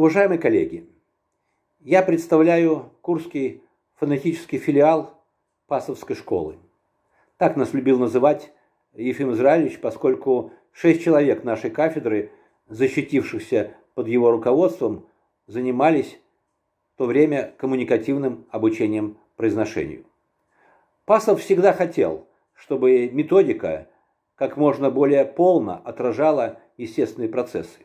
Уважаемые коллеги, я представляю Курский фонетический филиал Пасовской школы. Так нас любил называть Ефим Израилевич, поскольку шесть человек нашей кафедры, защитившихся под его руководством, занимались в то время коммуникативным обучением произношению. Пасов всегда хотел, чтобы методика как можно более полно отражала естественные процессы.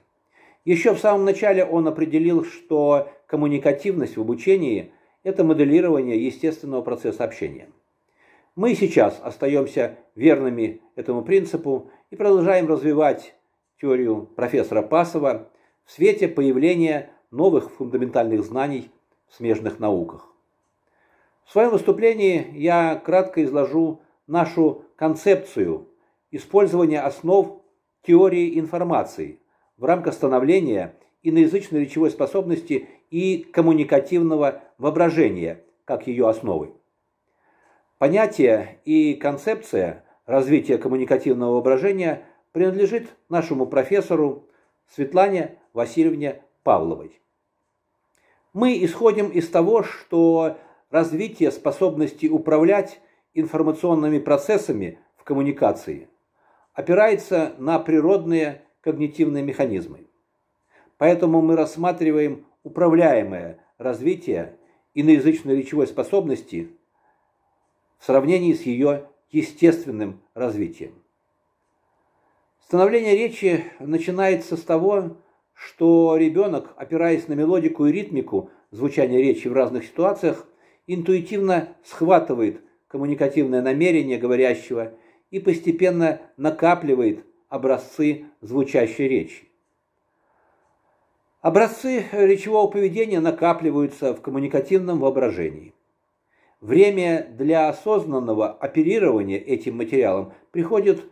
Еще в самом начале он определил, что коммуникативность в обучении – это моделирование естественного процесса общения. Мы сейчас остаемся верными этому принципу и продолжаем развивать теорию профессора Пасова в свете появления новых фундаментальных знаний в смежных науках. В своем выступлении я кратко изложу нашу концепцию использования основ теории информации в рамках становления иноязычной речевой способности и коммуникативного воображения как ее основы. Понятие и концепция развития коммуникативного воображения принадлежит нашему профессору Светлане Васильевне Павловой. Мы исходим из того, что развитие способности управлять информационными процессами в коммуникации опирается на природные когнитивные механизмы. Поэтому мы рассматриваем управляемое развитие иноязычной речевой способности в сравнении с ее естественным развитием. Становление речи начинается с того, что ребенок, опираясь на мелодику и ритмику звучания речи в разных ситуациях, интуитивно схватывает коммуникативное намерение говорящего и постепенно накапливает образцы звучащей речи. Образцы речевого поведения накапливаются в коммуникативном воображении. Время для осознанного оперирования этим материалом приходит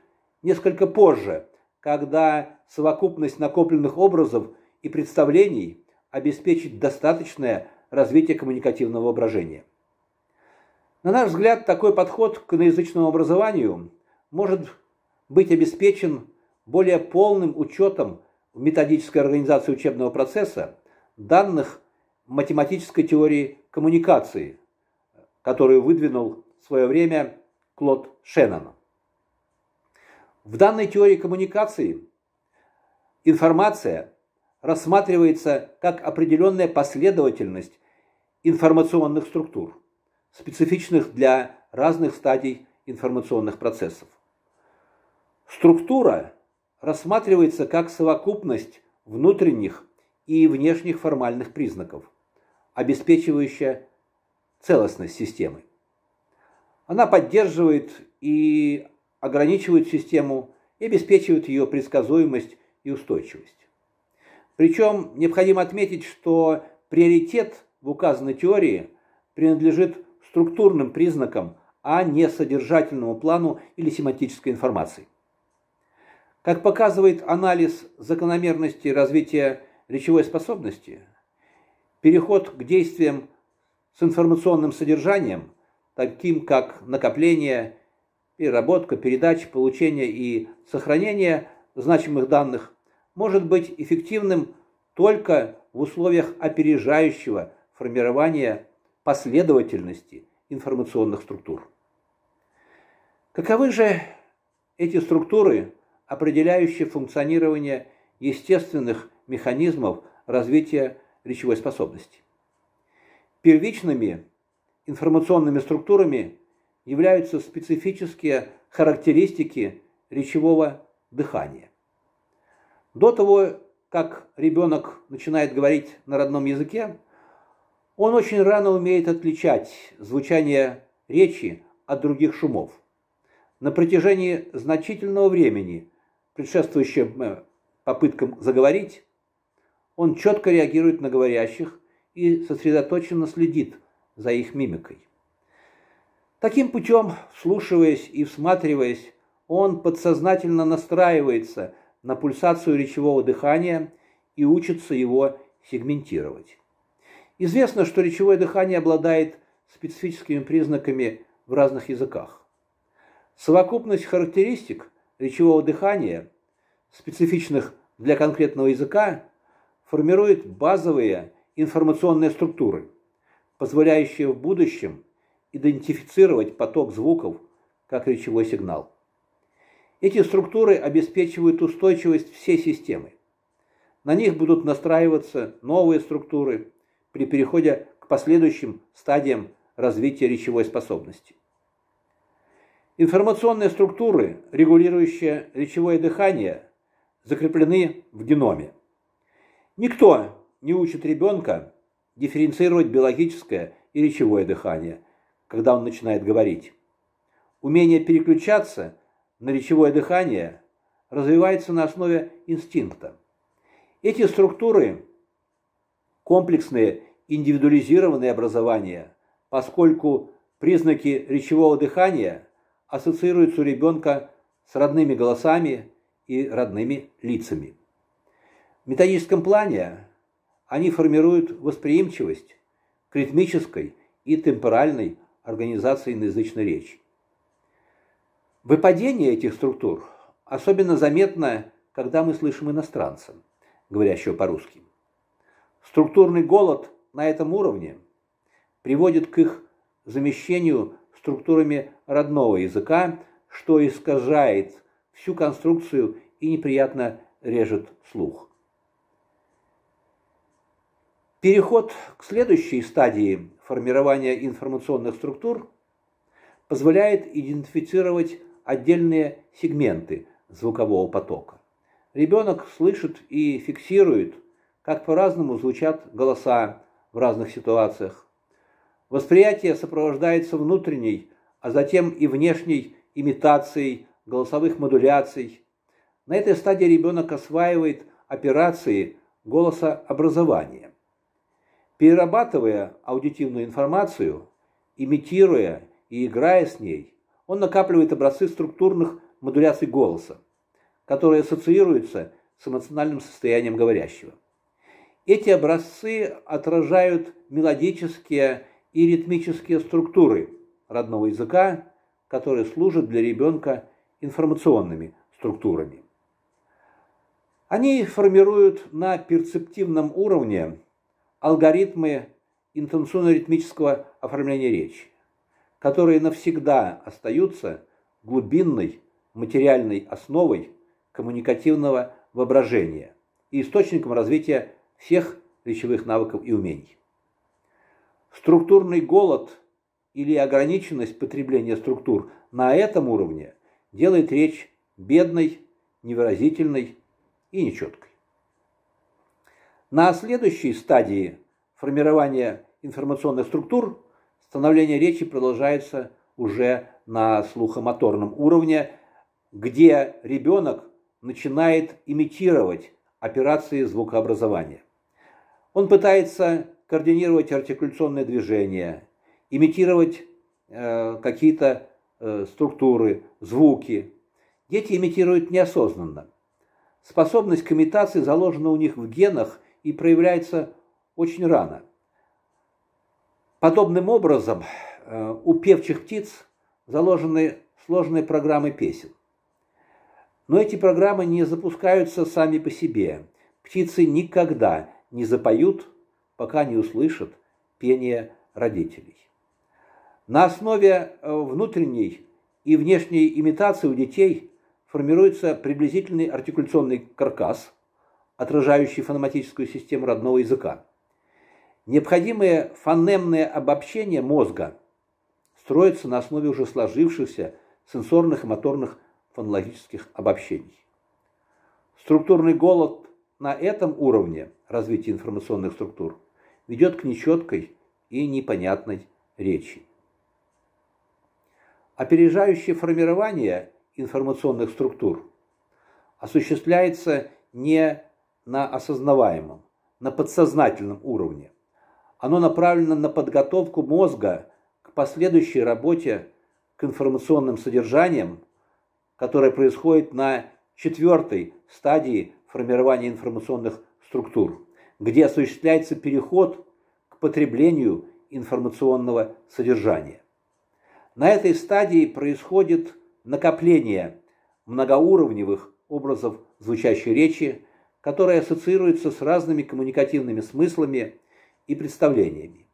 несколько позже, когда совокупность накопленных образов и представлений обеспечит достаточное развитие коммуникативного воображения. На наш взгляд, такой подход к иноязычному образованию может быть обеспечен более полным учетом в методической организации учебного процесса данных математической теории коммуникации, которую выдвинул в свое время Клод Шеннон. В данной теории коммуникации информация рассматривается как определенная последовательность информационных структур, специфичных для разных стадий информационных процессов. Структура рассматривается как совокупность внутренних и внешних формальных признаков, обеспечивающая целостность системы. Она поддерживает и ограничивает систему и обеспечивает ее предсказуемость и устойчивость. Причем необходимо отметить, что приоритет в указанной теории принадлежит структурным признакам, а не содержательному плану или семантической информации. Как показывает анализ закономерности развития речевой способности, переход к действиям с информационным содержанием, таким как накопление, переработка, передача, получение и сохранение значимых данных, может быть эффективным только в условиях опережающего формирования последовательности информационных структур. Каковы же эти структуры, определяющие функционирование естественных механизмов развития речевой способности? Первичными информационными структурами являются специфические характеристики речевого дыхания. До того, как ребенок начинает говорить на родном языке, он очень рано умеет отличать звучание речи от других шумов. На протяжении значительного времени, предшествующим э, попыткам заговорить, он четко реагирует на говорящих и сосредоточенно следит за их мимикой. Таким путем, вслушиваясь и всматриваясь, он подсознательно настраивается на пульсацию речевого дыхания и учится его сегментировать. Известно, что речевое дыхание обладает специфическими признаками в разных языках. Совокупность характеристик речевого дыхания, специфичных для конкретного языка, формирует базовые информационные структуры, позволяющие в будущем идентифицировать поток звуков как речевой сигнал. Эти структуры обеспечивают устойчивость всей системы. На них будут настраиваться новые структуры при переходе к последующим стадиям развития речевой способности. Информационные структуры, регулирующие речевое дыхание, закреплены в геноме. Никто не учит ребенка дифференцировать биологическое и речевое дыхание, когда он начинает говорить. Умение переключаться на речевое дыхание развивается на основе инстинкта. Эти структуры – комплексные индивидуализированные образования, поскольку признаки речевого дыхания ассоциируются у ребенка с родными голосами и родными лицами. В методическом плане они формируют восприимчивость к ритмической и темпоральной организации иноязычной речи. Выпадение этих структур особенно заметно, когда мы слышим иностранца, говорящего по-русски. Структурный голод на этом уровне приводит к их замещению структурами родного языка, что искажает всю конструкцию и неприятно режет слух. Переход к следующей стадии формирования информационных структур позволяет идентифицировать отдельные сегменты звукового потока. Ребенок слышит и фиксирует, как по-разному звучат голоса в разных ситуациях. Восприятие сопровождается внутренней, а затем и внешней имитацией голосовых модуляций. На этой стадии ребенок осваивает операции голосообразования. Перерабатывая аудитивную информацию, имитируя и играя с ней, он накапливает образцы структурных модуляций голоса, которые ассоциируются с эмоциональным состоянием говорящего. Эти образцы отражают мелодические и ритмические структуры родного языка, которые служат для ребенка информационными структурами. Они формируют на перцептивном уровне алгоритмы интенсионно-ритмического оформления речи, которые навсегда остаются глубинной материальной основой коммуникативного воображения и источником развития всех речевых навыков и умений. Структурный голод или ограниченность потребления структур на этом уровне делает речь бедной, невыразительной и нечеткой. На следующей стадии формирования информационных структур становление речи продолжается уже на слухомоторном уровне, где ребенок начинает имитировать операции звукообразования. Он пытается координировать артикуляционные движения, имитировать э, какие-то э, структуры, звуки. Дети имитируют неосознанно. Способность к имитации заложена у них в генах и проявляется очень рано. Подобным образом э, у певчих птиц заложены сложные программы песен. Но эти программы не запускаются сами по себе. Птицы никогда не запоют пока не услышат пение родителей. На основе э, внутренней и внешней имитации у детей формируется приблизительный артикуляционный каркас, отражающий фонематическую систему родного языка. Необходимые фонемные обобщения мозга строятся на основе уже сложившихся сенсорных и моторных фонологических обобщений. Структурный голод на этом уровне развития информационных структур ведет к нечеткой и непонятной речи. Опережающее формирование информационных структур осуществляется не на осознаваемом, на подсознательном уровне. Оно направлено на подготовку мозга к последующей работе к информационным содержаниям, которая происходит на четвертой стадии формирования информационных структур где осуществляется переход к потреблению информационного содержания. На этой стадии происходит накопление многоуровневых образов звучащей речи, которое ассоциируется с разными коммуникативными смыслами и представлениями.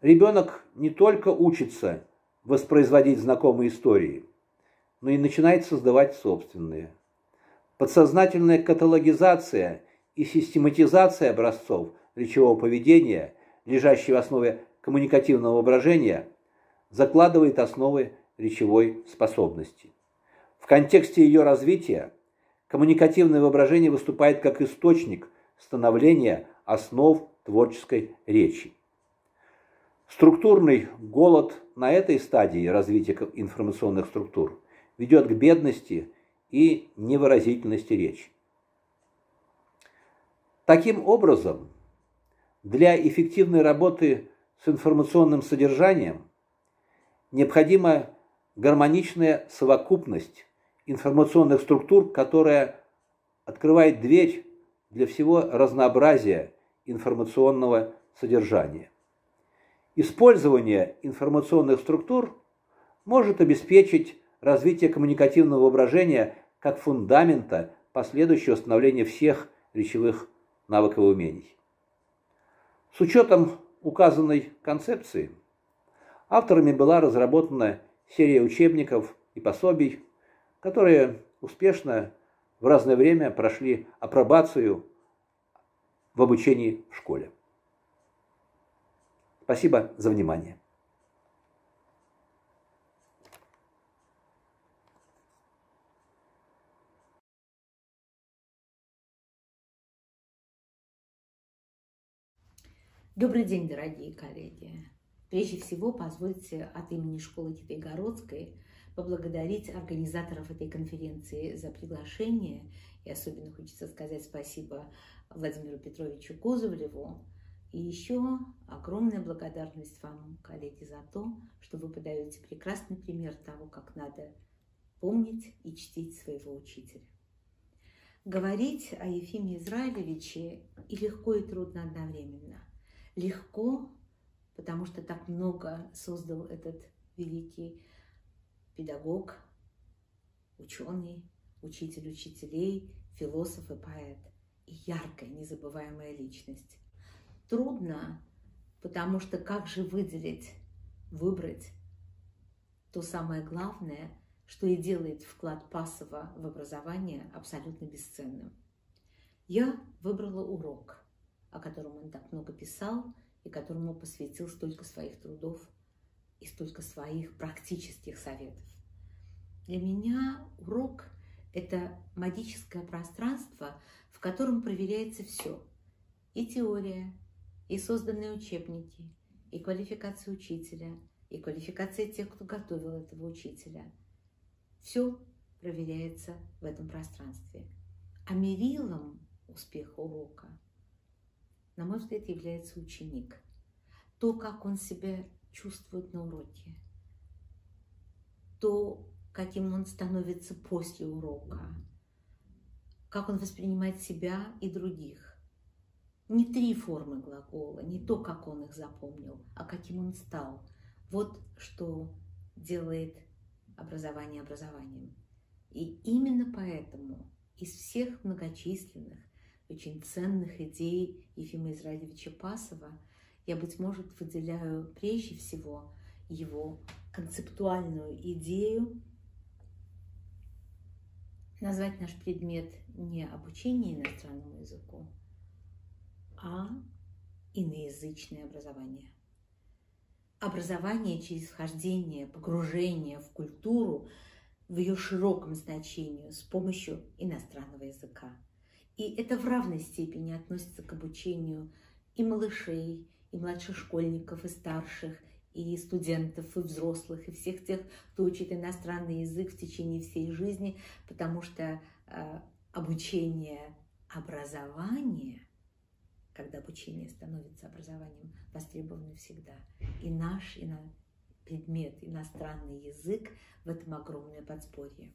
Ребенок не только учится воспроизводить знакомые истории, но и начинает создавать собственные. Подсознательная каталогизация и систематизация образцов речевого поведения, лежащие в основе коммуникативного воображения, закладывает основы речевой способности. В контексте ее развития коммуникативное воображение выступает как источник становления основ творческой речи. Структурный голод на этой стадии развития информационных структур ведет к бедности и невыразительности речи. Таким образом, для эффективной работы с информационным содержанием необходима гармоничная совокупность информационных структур, которая открывает дверь для всего разнообразия информационного содержания. Использование информационных структур может обеспечить развитие коммуникативного воображения как фундамента последующего становления всех речевых навыков и умений. С учетом указанной концепции авторами была разработана серия учебников и пособий, которые успешно в разное время прошли апробацию в обучении в школе. Спасибо за внимание. Добрый день, дорогие коллеги! Прежде всего, позвольте от имени школы Китайгородской поблагодарить организаторов этой конференции за приглашение. И особенно хочется сказать спасибо Владимиру Петровичу Козывлеву. И еще огромная благодарность вам, коллеги, за то, что вы подаете прекрасный пример того, как надо помнить и чтить своего учителя. Говорить о Ефиме Израилевиче и легко, и трудно одновременно – легко, потому что так много создал этот великий педагог, ученый, учитель учителей, философ и поэт. И яркая, незабываемая личность. Трудно, потому что как же выделить, выбрать то самое главное, что и делает вклад Пасова в образование абсолютно бесценным. Я выбрала урок – о котором он так много писал и которому посвятил столько своих трудов и столько своих практических советов. Для меня урок – это магическое пространство, в котором проверяется все. И теория, и созданные учебники, и квалификация учителя, и квалификация тех, кто готовил этого учителя. Все проверяется в этом пространстве. А мерилом успеха урока – на мой взгляд, является ученик. То, как он себя чувствует на уроке, то, каким он становится после урока, как он воспринимает себя и других. Не три формы глагола, не то, как он их запомнил, а каким он стал. Вот что делает образование образованием. И именно поэтому из всех многочисленных очень ценных идей Ефима Израилевича Пасова, я, быть может, выделяю прежде всего его концептуальную идею назвать наш предмет не обучение иностранному языку, а иноязычное образование. Образование через вхождение, погружение в культуру в ее широком значении с помощью иностранного языка – и это в равной степени относится к обучению и малышей, и младших школьников, и старших, и студентов, и взрослых, и всех тех, кто учит иностранный язык в течение всей жизни, потому что э, обучение образования, когда обучение становится образованием, востребовано всегда. И наш и предмет иностранный язык в этом огромное подспорье.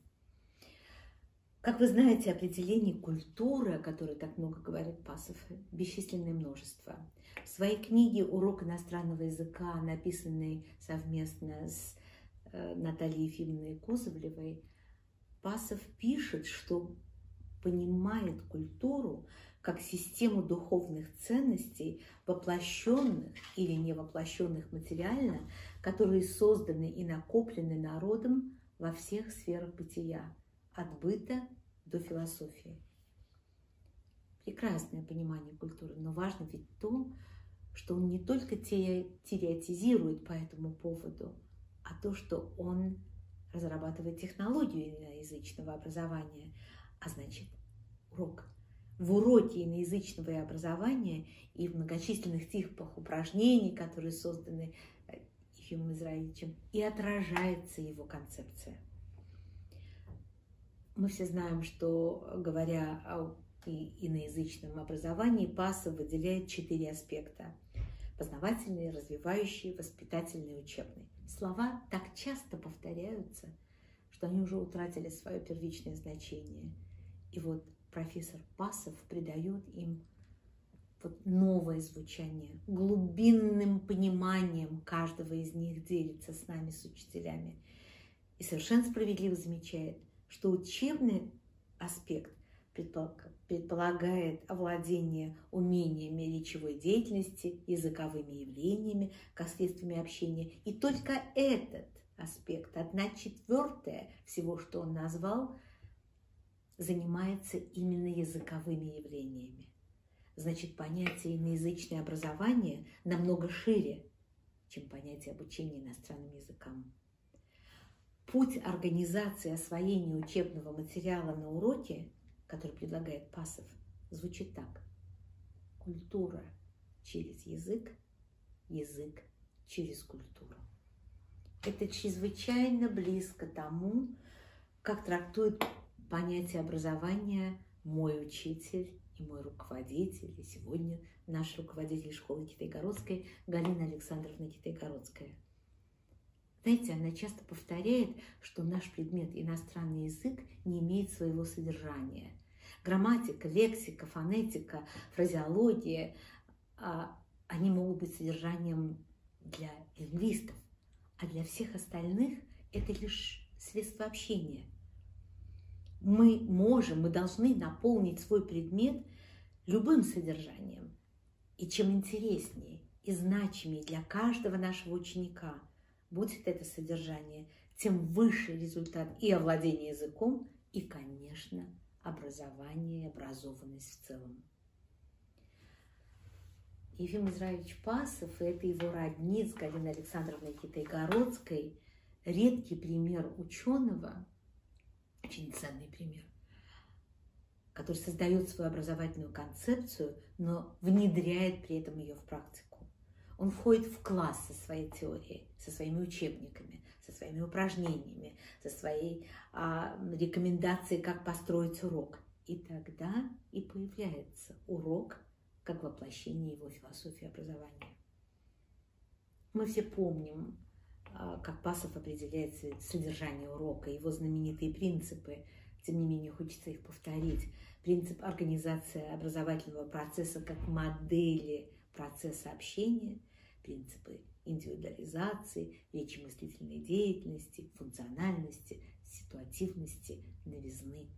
Как вы знаете, определений культуры, о которой так много говорит Пасов, бесчисленное множество. В своей книге «Урок иностранного языка», написанной совместно с э, Натальей Ефимовной Козовлевой, Пасов пишет, что понимает культуру как систему духовных ценностей, воплощенных или не воплощенных материально, которые созданы и накоплены народом во всех сферах бытия, от быта до философии. Прекрасное понимание культуры, но важно ведь то, что он не только теоретизирует по этому поводу, а то, что он разрабатывает технологию иноязычного образования, а значит урок. В уроке иноязычного образования и в многочисленных типах упражнений, которые созданы Ефимом Израилевичем, и отражается его концепция. Мы все знаем, что, говоря о иноязычном образовании, ПАСа выделяет четыре аспекта – познавательный, развивающий, воспитательный, учебный. Слова так часто повторяются, что они уже утратили свое первичное значение. И вот профессор Пасов придает им вот новое звучание, глубинным пониманием каждого из них делится с нами, с учителями. И совершенно справедливо замечает, что учебный аспект предполагает овладение умениями речевой деятельности, языковыми явлениями, последствиями общения. И только этот аспект, одна четвертая всего, что он назвал, занимается именно языковыми явлениями. Значит, понятие иноязычное образование намного шире, чем понятие обучения иностранным языкам. Путь организации освоения учебного материала на уроке, который предлагает Пасов, звучит так. Культура через язык, язык через культуру. Это чрезвычайно близко тому, как трактует понятие образования мой учитель и мой руководитель, и сегодня наш руководитель школы Китайгородской Галина Александровна Китайгородская. Знаете, она часто повторяет, что наш предмет иностранный язык не имеет своего содержания. Грамматика, лексика, фонетика, фразеология, а, они могут быть содержанием для лингвистов, а для всех остальных это лишь средство общения – мы можем, мы должны наполнить свой предмет любым содержанием. И чем интереснее и значимее для каждого нашего ученика будет это содержание, тем выше результат и овладения языком, и, конечно, образование и образованность в целом. Ефим Израилевич Пасов и это его родниц Галина Александровна Китайгородской редкий пример ученого – очень ценный пример, который создает свою образовательную концепцию, но внедряет при этом ее в практику. Он входит в класс со своей теорией, со своими учебниками, со своими упражнениями, со своей а, рекомендацией, как построить урок. И тогда и появляется урок как воплощение его философии образования. Мы все помним а, как Пасов определяет содержание урока, его знаменитые принципы, тем не менее хочется их повторить. Принцип организации образовательного процесса как модели процесса общения, принципы индивидуализации, речи мыслительной деятельности, функциональности, ситуативности, новизны.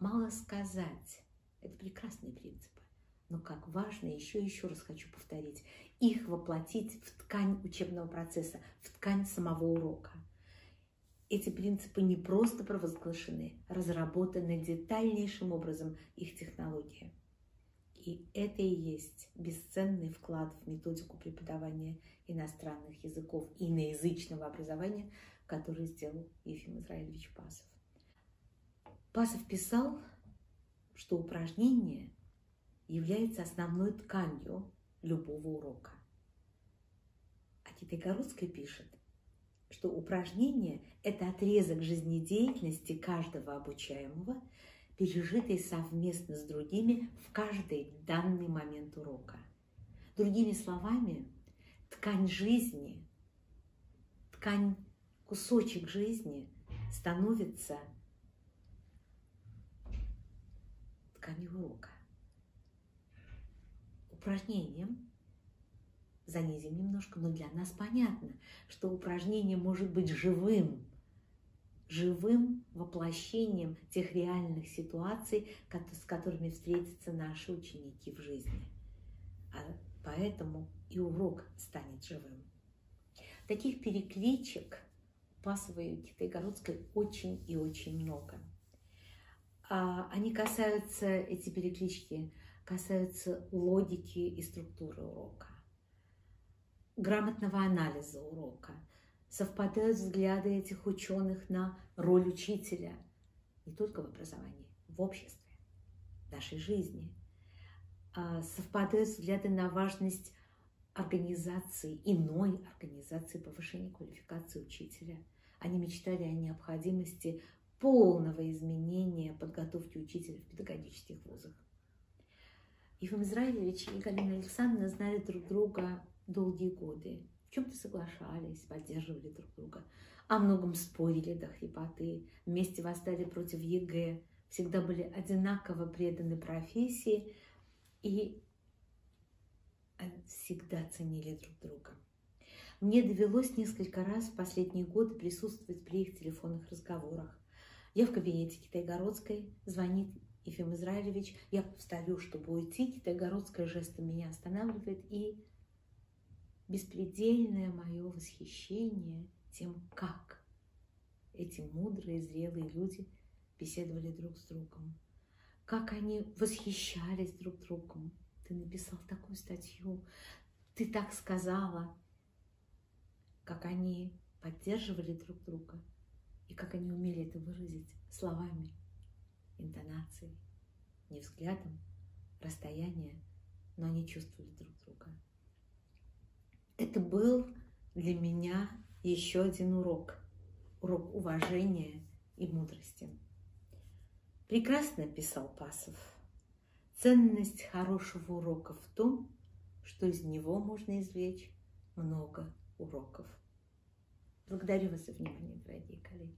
Мало сказать. Это прекрасные принципы. Но как важно, еще еще раз хочу повторить, их воплотить в ткань учебного процесса, в ткань самого урока. Эти принципы не просто провозглашены, разработаны детальнейшим образом их технология. И это и есть бесценный вклад в методику преподавания иностранных языков и иноязычного образования, который сделал Ефим Израилевич Пасов. Пасов писал, что упражнение является основной тканью любого урока. А Китайгородская пишет, что упражнение – это отрезок жизнедеятельности каждого обучаемого, пережитый совместно с другими в каждый данный момент урока. Другими словами, ткань жизни, ткань, кусочек жизни становится тканью урока упражнением, занизим немножко, но для нас понятно, что упражнение может быть живым, живым воплощением тех реальных ситуаций, с которыми встретятся наши ученики в жизни. А поэтому и урок станет живым. Таких перекличек Пасовой и Китайгородской очень и очень много. А они касаются, эти переклички, касаются логики и структуры урока, грамотного анализа урока. Совпадают взгляды этих ученых на роль учителя не только в образовании, в обществе, в нашей жизни. А совпадают взгляды на важность организации, иной организации повышения квалификации учителя. Они мечтали о необходимости полного изменения подготовки учителя в педагогических вузах. Ефим Израилевич и Галина Александровна знали друг друга долгие годы. В чем-то соглашались, поддерживали друг друга. О многом спорили до хрипоты, вместе восстали против ЕГЭ, всегда были одинаково преданы профессии и всегда ценили друг друга. Мне довелось несколько раз в последние годы присутствовать при их телефонных разговорах. Я в кабинете Китайгородской, звонит Ефим Израилевич, я встаю, чтобы уйти, Китайгородская жестом меня останавливает, и беспредельное мое восхищение тем, как эти мудрые, зрелые люди беседовали друг с другом, как они восхищались друг другом. Ты написал такую статью, ты так сказала, как они поддерживали друг друга и как они умели это выразить словами, интонацией, не взглядом, расстояние, но они чувствовали друг друга. Это был для меня еще один урок, урок уважения и мудрости. Прекрасно писал Пасов. Ценность хорошего урока в том, что из него можно извлечь много уроков. Благодарю вас за внимание, дорогие коллеги.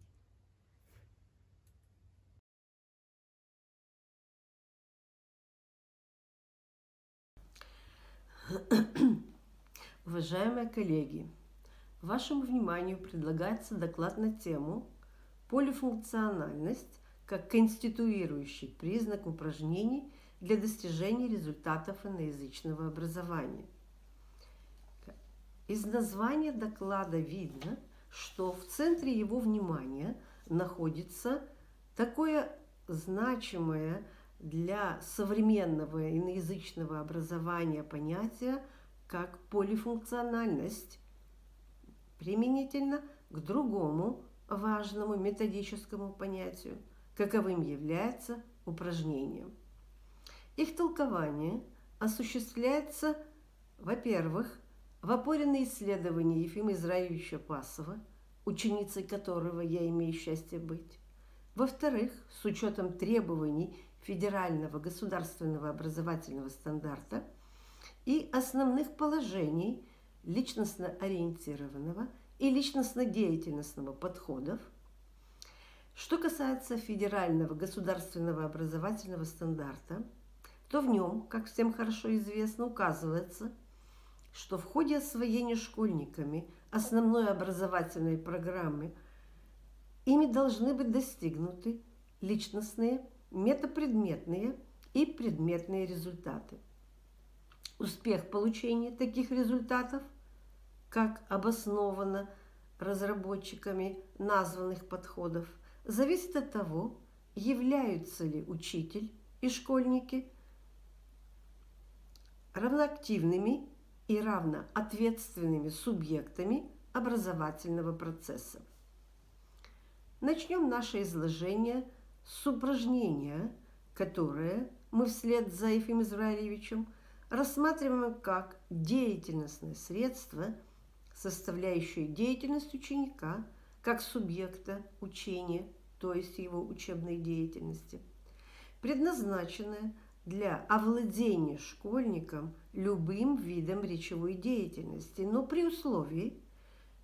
Уважаемые коллеги, вашему вниманию предлагается доклад на тему «Полифункциональность как конституирующий признак упражнений для достижения результатов иноязычного образования». Из названия доклада видно, что в центре его внимания находится такое значимое для современного иноязычного образования понятие, как полифункциональность, применительно к другому важному методическому понятию, каковым является упражнением. Их толкование осуществляется, во-первых, в опоре на исследования Ефима Израилевича Пасова, ученицей которого я имею счастье быть. Во-вторых, с учетом требований федерального государственного образовательного стандарта и основных положений личностно ориентированного и личностно-деятельностного подходов. Что касается федерального государственного образовательного стандарта, то в нем, как всем хорошо известно, указывается – что в ходе освоения школьниками основной образовательной программы ими должны быть достигнуты личностные, метапредметные и предметные результаты. Успех получения таких результатов, как обосновано разработчиками названных подходов, зависит от того, являются ли учитель и школьники равноактивными и равно ответственными субъектами образовательного процесса. Начнем наше изложение с упражнения, которое мы вслед за Ефим Израилевичем рассматриваем как деятельностное средство, составляющее деятельность ученика как субъекта учения, то есть его учебной деятельности, предназначенное для овладения школьником любым видом речевой деятельности, но при условии,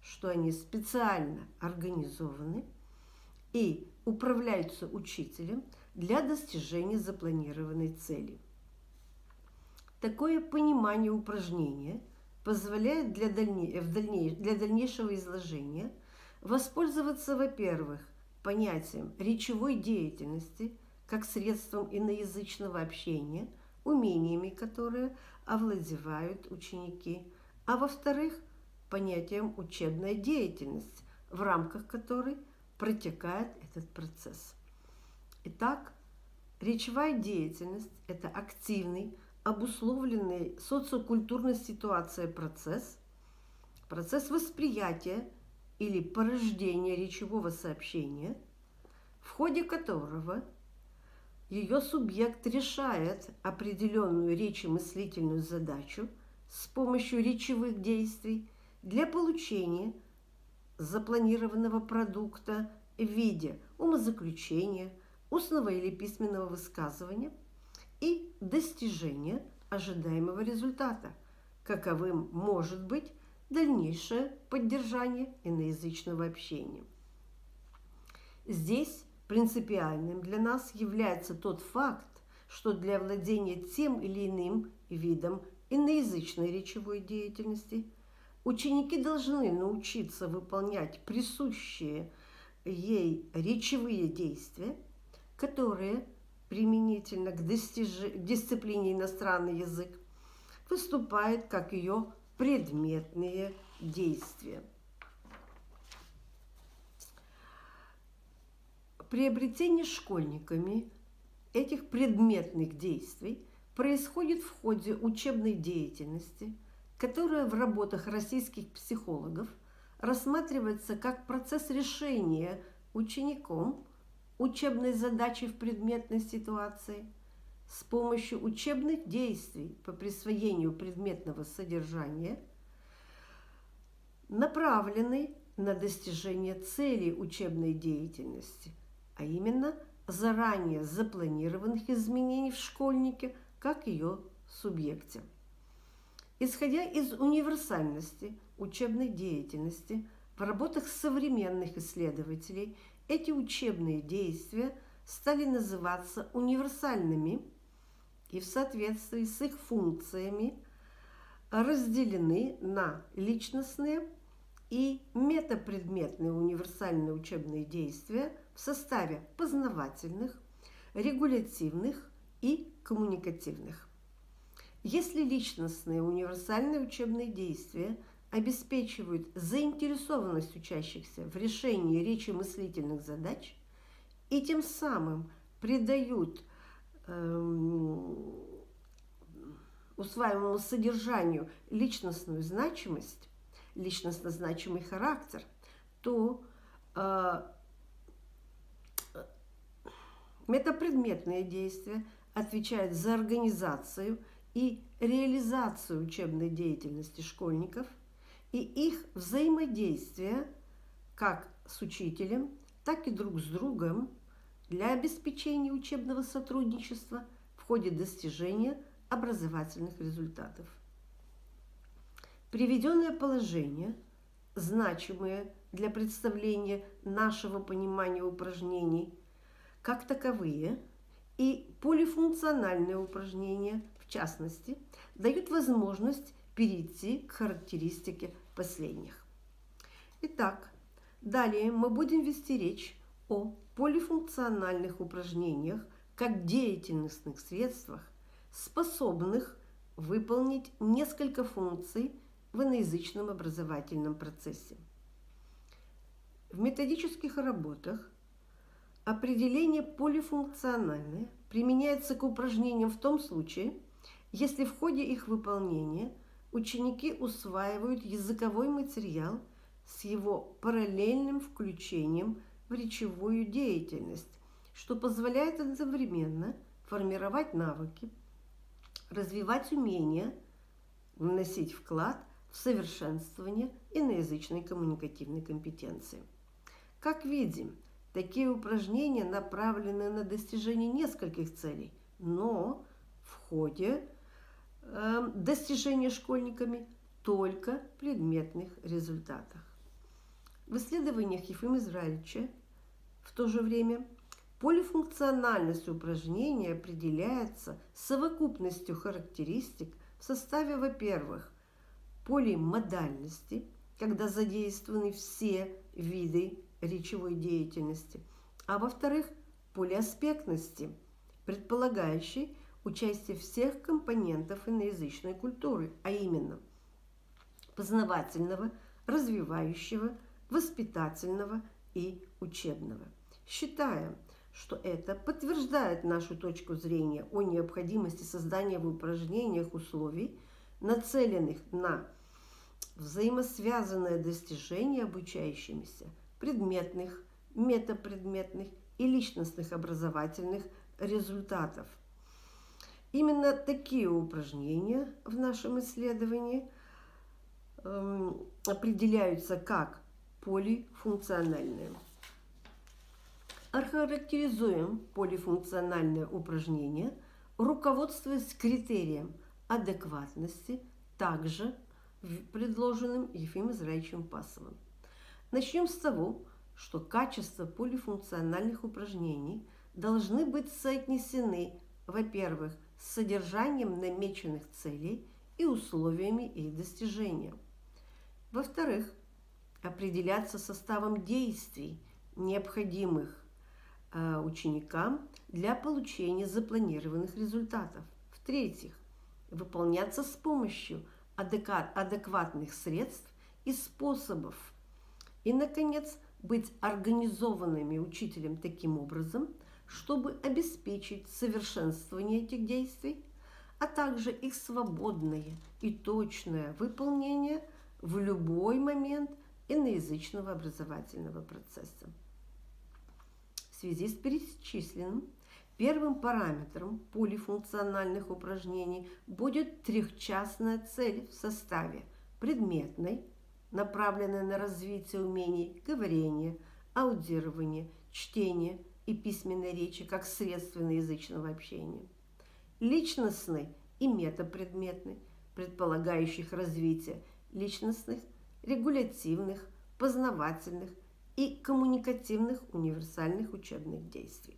что они специально организованы и управляются учителем для достижения запланированной цели. Такое понимание упражнения позволяет для, дальне... в дальне... для дальнейшего изложения воспользоваться, во-первых, понятием речевой деятельности как средством иноязычного общения, умениями которые овладевают ученики, а во-вторых, понятием учебная деятельность, в рамках которой протекает этот процесс. Итак, речевая деятельность – это активный, обусловленный социокультурной ситуацией процесс, процесс восприятия или порождения речевого сообщения, в ходе которого ее субъект решает определенную речемыслительную задачу с помощью речевых действий для получения запланированного продукта в виде умозаключения, устного или письменного высказывания и достижения ожидаемого результата, каковым может быть дальнейшее поддержание иноязычного общения. Здесь принципиальным для нас является тот факт, что для владения тем или иным видом иноязычной речевой деятельности ученики должны научиться выполнять присущие ей речевые действия, которые применительно к, достиж... к дисциплине иностранный язык выступают как ее предметные действия. Приобретение школьниками этих предметных действий происходит в ходе учебной деятельности, которая в работах российских психологов рассматривается как процесс решения учеником учебной задачи в предметной ситуации с помощью учебных действий по присвоению предметного содержания, направленный на достижение целей учебной деятельности, а именно заранее запланированных изменений в школьнике как ее субъекте. Исходя из универсальности учебной деятельности в работах современных исследователей, эти учебные действия стали называться универсальными и в соответствии с их функциями разделены на личностные и метапредметные универсальные учебные действия в составе познавательных, регулятивных и коммуникативных. Если личностные универсальные учебные действия обеспечивают заинтересованность учащихся в решении речи мыслительных задач и тем самым придают эм, усваиваемому содержанию личностную значимость, личностно значимый характер, то э, метапредметные действия отвечают за организацию и реализацию учебной деятельности школьников и их взаимодействие как с учителем, так и друг с другом для обеспечения учебного сотрудничества в ходе достижения образовательных результатов. Приведенное положение, значимое для представления нашего понимания упражнений как таковые и полифункциональные упражнения, в частности, дают возможность перейти к характеристике последних. Итак, далее мы будем вести речь о полифункциональных упражнениях как деятельностных средствах, способных выполнить несколько функций в иноязычном образовательном процессе. В методических работах определение полифункциональное применяется к упражнениям в том случае, если в ходе их выполнения ученики усваивают языковой материал с его параллельным включением в речевую деятельность, что позволяет одновременно формировать навыки, развивать умения, вносить вклад в совершенствование иноязычной коммуникативной компетенции. Как видим, такие упражнения направлены на достижение нескольких целей, но в ходе э, достижения школьниками только предметных результатах. В исследованиях Ефима Израильевича в то же время полифункциональность упражнения определяется совокупностью характеристик в составе, во-первых, полимодальности, когда задействованы все виды речевой деятельности, а во-вторых, полиаспектности, предполагающей участие всех компонентов иноязычной культуры, а именно познавательного, развивающего, воспитательного и учебного. Считаем, что это подтверждает нашу точку зрения о необходимости создания в упражнениях условий, нацеленных на взаимосвязанное достижение обучающимися предметных, метапредметных и личностных образовательных результатов. Именно такие упражнения в нашем исследовании э, определяются как полифункциональные. Охарактеризуем полифункциональное упражнение, руководствуясь критерием адекватности, также предложенным Ефимом Израилевичем Пасовым. Начнем с того, что качества полифункциональных упражнений должны быть соотнесены, во-первых, с содержанием намеченных целей и условиями их достижения. Во-вторых, определяться составом действий, необходимых э, ученикам для получения запланированных результатов. В-третьих, выполняться с помощью адекватных средств и способов. И, наконец, быть организованными учителем таким образом, чтобы обеспечить совершенствование этих действий, а также их свободное и точное выполнение в любой момент иноязычного образовательного процесса. В связи с перечисленным, первым параметром полифункциональных упражнений будет трехчастная цель в составе предметной – направленная на развитие умений говорения, аудирования, чтения и письменной речи как средства язычного общения. Личностный и метапредметный, предполагающих развитие личностных, регулятивных, познавательных и коммуникативных универсальных учебных действий.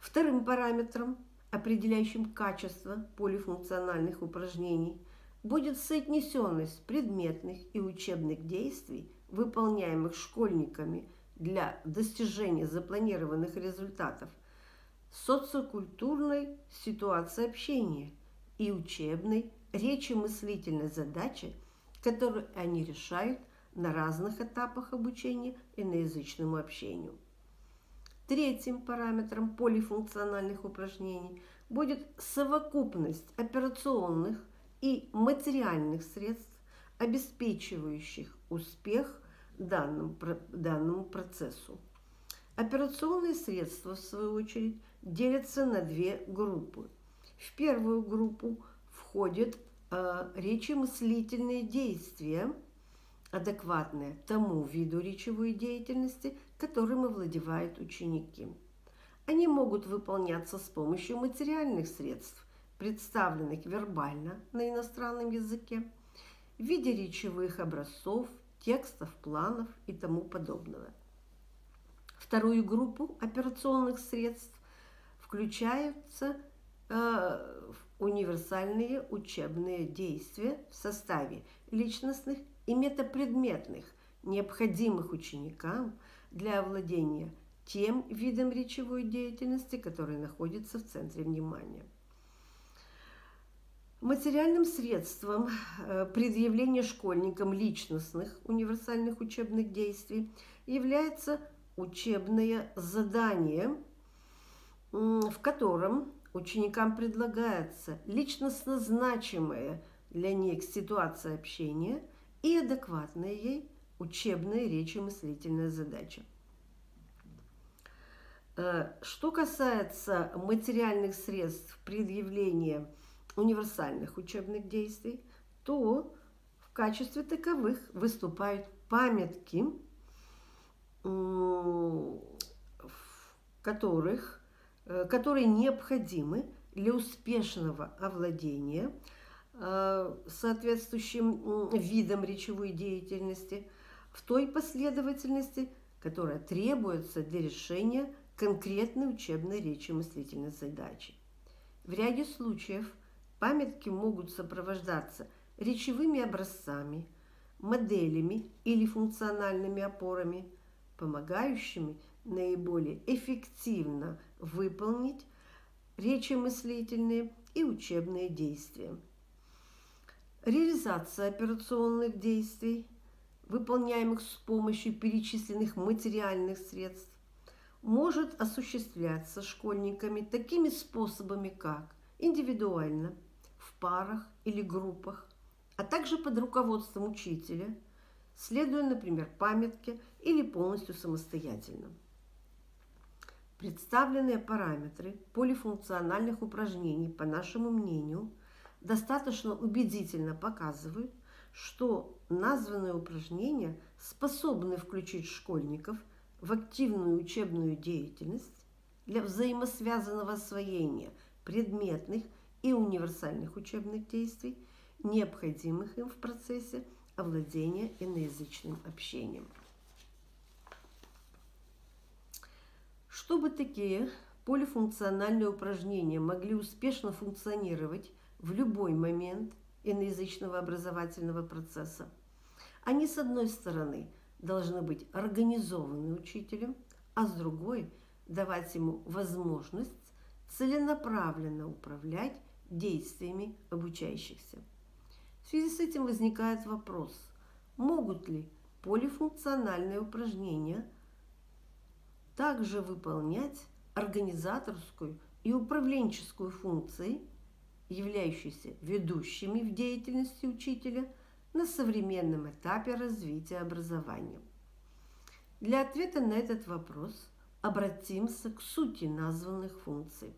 Вторым параметром, определяющим качество полифункциональных упражнений – будет соотнесенность предметных и учебных действий, выполняемых школьниками для достижения запланированных результатов, социокультурной ситуации общения и учебной речи-мыслительной задачи, которую они решают на разных этапах обучения иноязычному общению. Третьим параметром полифункциональных упражнений будет совокупность операционных и материальных средств, обеспечивающих успех данному, данному процессу. Операционные средства, в свою очередь, делятся на две группы. В первую группу входят э, речемыслительные действия, адекватные тому виду речевой деятельности, которым овладевают ученики. Они могут выполняться с помощью материальных средств, представленных вербально на иностранном языке, в виде речевых образцов, текстов, планов и тому подобного. Вторую группу операционных средств включаются э, универсальные учебные действия в составе личностных и метапредметных, необходимых ученикам для овладения тем видом речевой деятельности, который находится в центре внимания. Материальным средством э, предъявления школьникам личностных универсальных учебных действий является учебное задание, в котором ученикам предлагается личностно значимая для них ситуация общения и адекватная ей учебная речь и мыслительная задача. Э, что касается материальных средств предъявления универсальных учебных действий, то в качестве таковых выступают памятки, которых, э, которые необходимы для успешного овладения э, соответствующим видом речевой деятельности в той последовательности, которая требуется для решения конкретной учебной речи мыслительной задачи. В ряде случаев – Памятки могут сопровождаться речевыми образцами, моделями или функциональными опорами, помогающими наиболее эффективно выполнить речемыслительные и учебные действия. Реализация операционных действий, выполняемых с помощью перечисленных материальных средств, может осуществляться школьниками такими способами, как индивидуально, парах или группах, а также под руководством учителя, следуя, например, памятке или полностью самостоятельно. Представленные параметры полифункциональных упражнений, по нашему мнению, достаточно убедительно показывают, что названные упражнения способны включить школьников в активную учебную деятельность для взаимосвязанного освоения предметных и универсальных учебных действий, необходимых им в процессе овладения иноязычным общением. Чтобы такие полифункциональные упражнения могли успешно функционировать в любой момент иноязычного образовательного процесса, они, с одной стороны, должны быть организованы учителем, а с другой – давать ему возможность целенаправленно управлять действиями обучающихся. В связи с этим возникает вопрос, могут ли полифункциональные упражнения – также выполнять организаторскую и управленческую функции, являющиеся ведущими в деятельности учителя на современном этапе развития образования. Для ответа на этот вопрос обратимся к сути названных функций.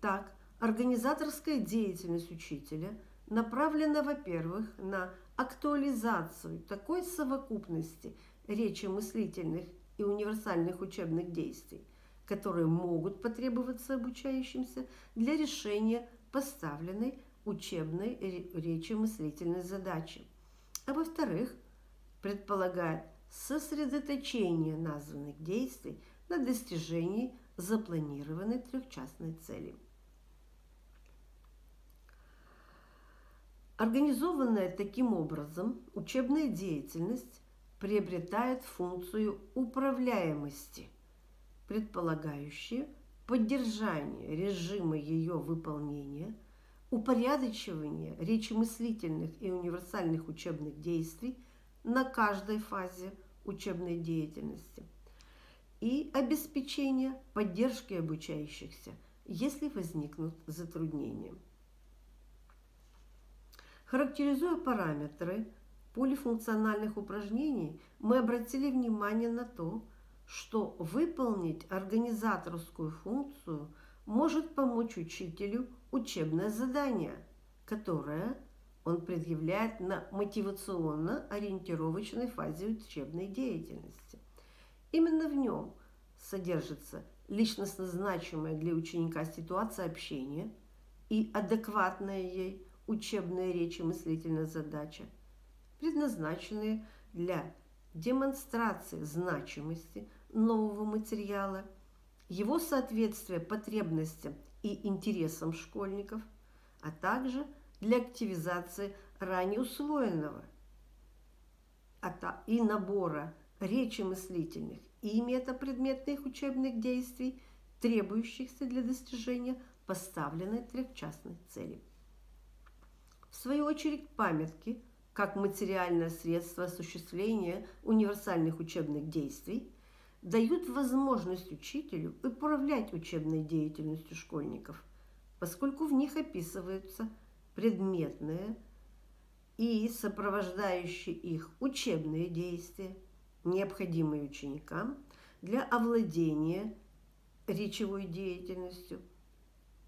Так, организаторская деятельность учителя направлена, во-первых, на актуализацию такой совокупности речи мыслительных и универсальных учебных действий, которые могут потребоваться обучающимся для решения поставленной учебной речи мыслительной задачи. А во-вторых, предполагает сосредоточение названных действий на достижении запланированной трехчастной цели. Организованная таким образом учебная деятельность приобретает функцию управляемости, предполагающую поддержание режима ее выполнения, упорядочивание речемыслительных и универсальных учебных действий на каждой фазе учебной деятельности и обеспечение поддержки обучающихся, если возникнут затруднения. Характеризуя параметры полифункциональных упражнений мы обратили внимание на то, что выполнить организаторскую функцию может помочь учителю учебное задание, которое он предъявляет на мотивационно-ориентировочной фазе учебной деятельности. Именно в нем содержится личностно значимая для ученика ситуация общения и адекватная ей учебная речь и мыслительная задача – предназначенные для демонстрации значимости нового материала, его соответствия потребностям и интересам школьников, а также для активизации ранее усвоенного и набора речи мыслительных и метапредметных учебных действий, требующихся для достижения поставленной трехчастной цели. В свою очередь памятки – как материальное средство осуществления универсальных учебных действий, дают возможность учителю управлять учебной деятельностью школьников, поскольку в них описываются предметные и сопровождающие их учебные действия, необходимые ученикам для овладения речевой деятельностью,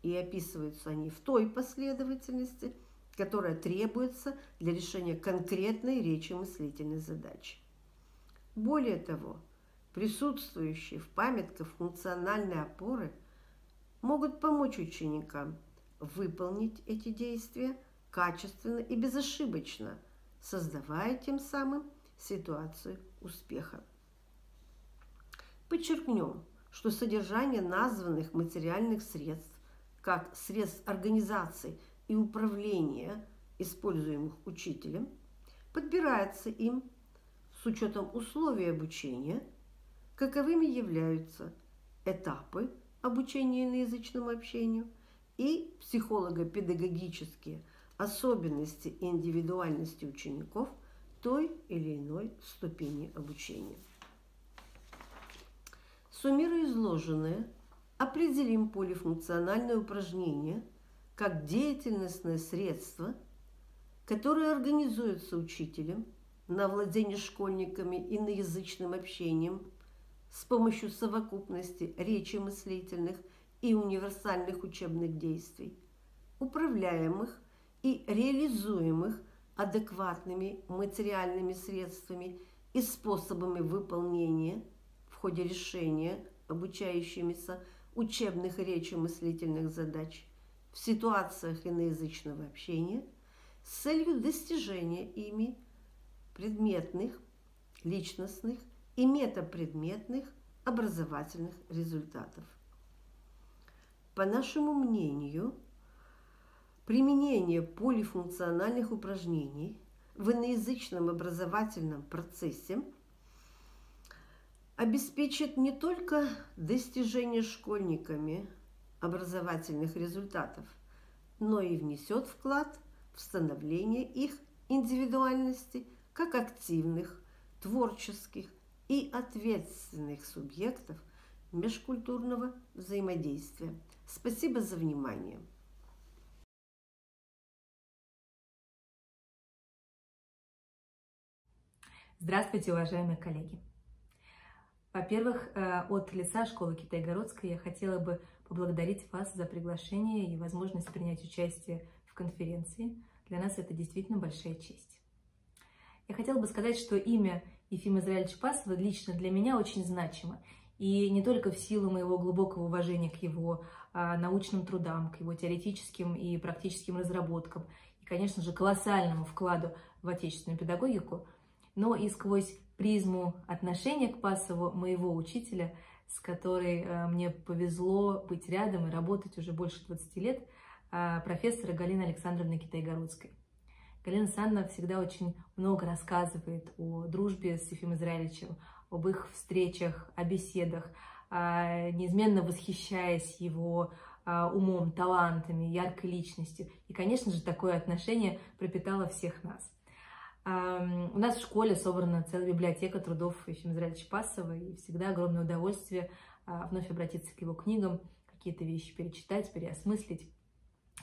и описываются они в той последовательности – которая требуется для решения конкретной речи мыслительной задачи. Более того, присутствующие в памятках функциональные опоры могут помочь ученикам выполнить эти действия качественно и безошибочно, создавая тем самым ситуацию успеха. Подчеркнем, что содержание названных материальных средств как средств организации и управления, используемых учителем, подбирается им с учетом условий обучения, каковыми являются этапы обучения иноязычному общению и психолого-педагогические особенности и индивидуальности учеников той или иной ступени обучения. Суммируя изложенное, определим полифункциональное упражнение как деятельностное средство, которое организуется учителем на владение школьниками иноязычным общением с помощью совокупности речи мыслительных и универсальных учебных действий, управляемых и реализуемых адекватными материальными средствами и способами выполнения – в ходе решения обучающимися учебных речи-мыслительных задач в ситуациях иноязычного общения с целью достижения ими предметных, личностных и метапредметных образовательных результатов. По нашему мнению, применение полифункциональных упражнений в иноязычном образовательном процессе – обеспечит не только достижение школьниками образовательных результатов, но и внесет вклад в становление их индивидуальности как активных, творческих и ответственных субъектов межкультурного взаимодействия. Спасибо за внимание. Здравствуйте, уважаемые коллеги! Во-первых, э, от лица школы Китайгородской я хотела бы поблагодарить вас за приглашение и возможность принять участие в конференции. Для нас это действительно большая честь. Я хотела бы сказать, что имя Ефима Израильевича Пасова лично для меня очень значимо. И не только в силу моего глубокого уважения к его а, научным трудам, к его теоретическим и практическим разработкам, и, конечно же, колоссальному вкладу в отечественную педагогику, но и сквозь призму отношения к Пасову моего учителя, с которой э, мне повезло быть рядом и работать уже больше 20 лет, э, профессора Галины Александровны Китайгородской. Галина Александровна всегда очень много рассказывает о дружбе с Ефимом Израилевичем, об их встречах, о беседах, э, неизменно восхищаясь его умом, талантами, яркой личностью. И, конечно же, такое отношение пропитало всех нас. У нас в школе собрана целая библиотека трудов Ефима Израилевича Пасова, и всегда огромное удовольствие а, вновь обратиться к его книгам, какие-то вещи перечитать, переосмыслить.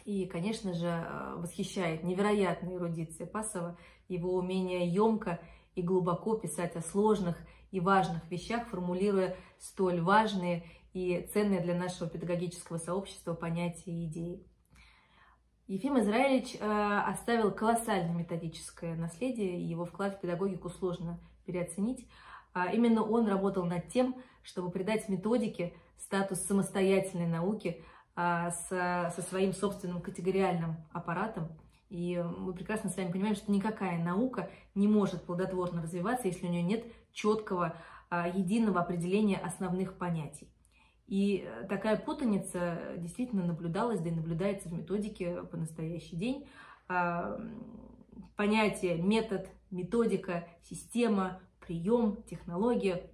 И, конечно же, а, восхищает невероятная эрудиция Пасова, его умение емко и глубоко писать о сложных и важных вещах, формулируя столь важные и ценные для нашего педагогического сообщества понятия и идеи. Ефим Израилевич э, оставил колоссальное методическое наследие, и его вклад в педагогику сложно переоценить. А именно он работал над тем, чтобы придать методике статус самостоятельной науки а, со своим собственным категориальным аппаратом. И мы прекрасно с вами понимаем, что никакая наука не может плодотворно развиваться, если у нее нет четкого, а, единого определения основных понятий. И э, такая путаница действительно наблюдалась, да и наблюдается в методике по настоящий день. А, понятие метод, методика, система, прием, технология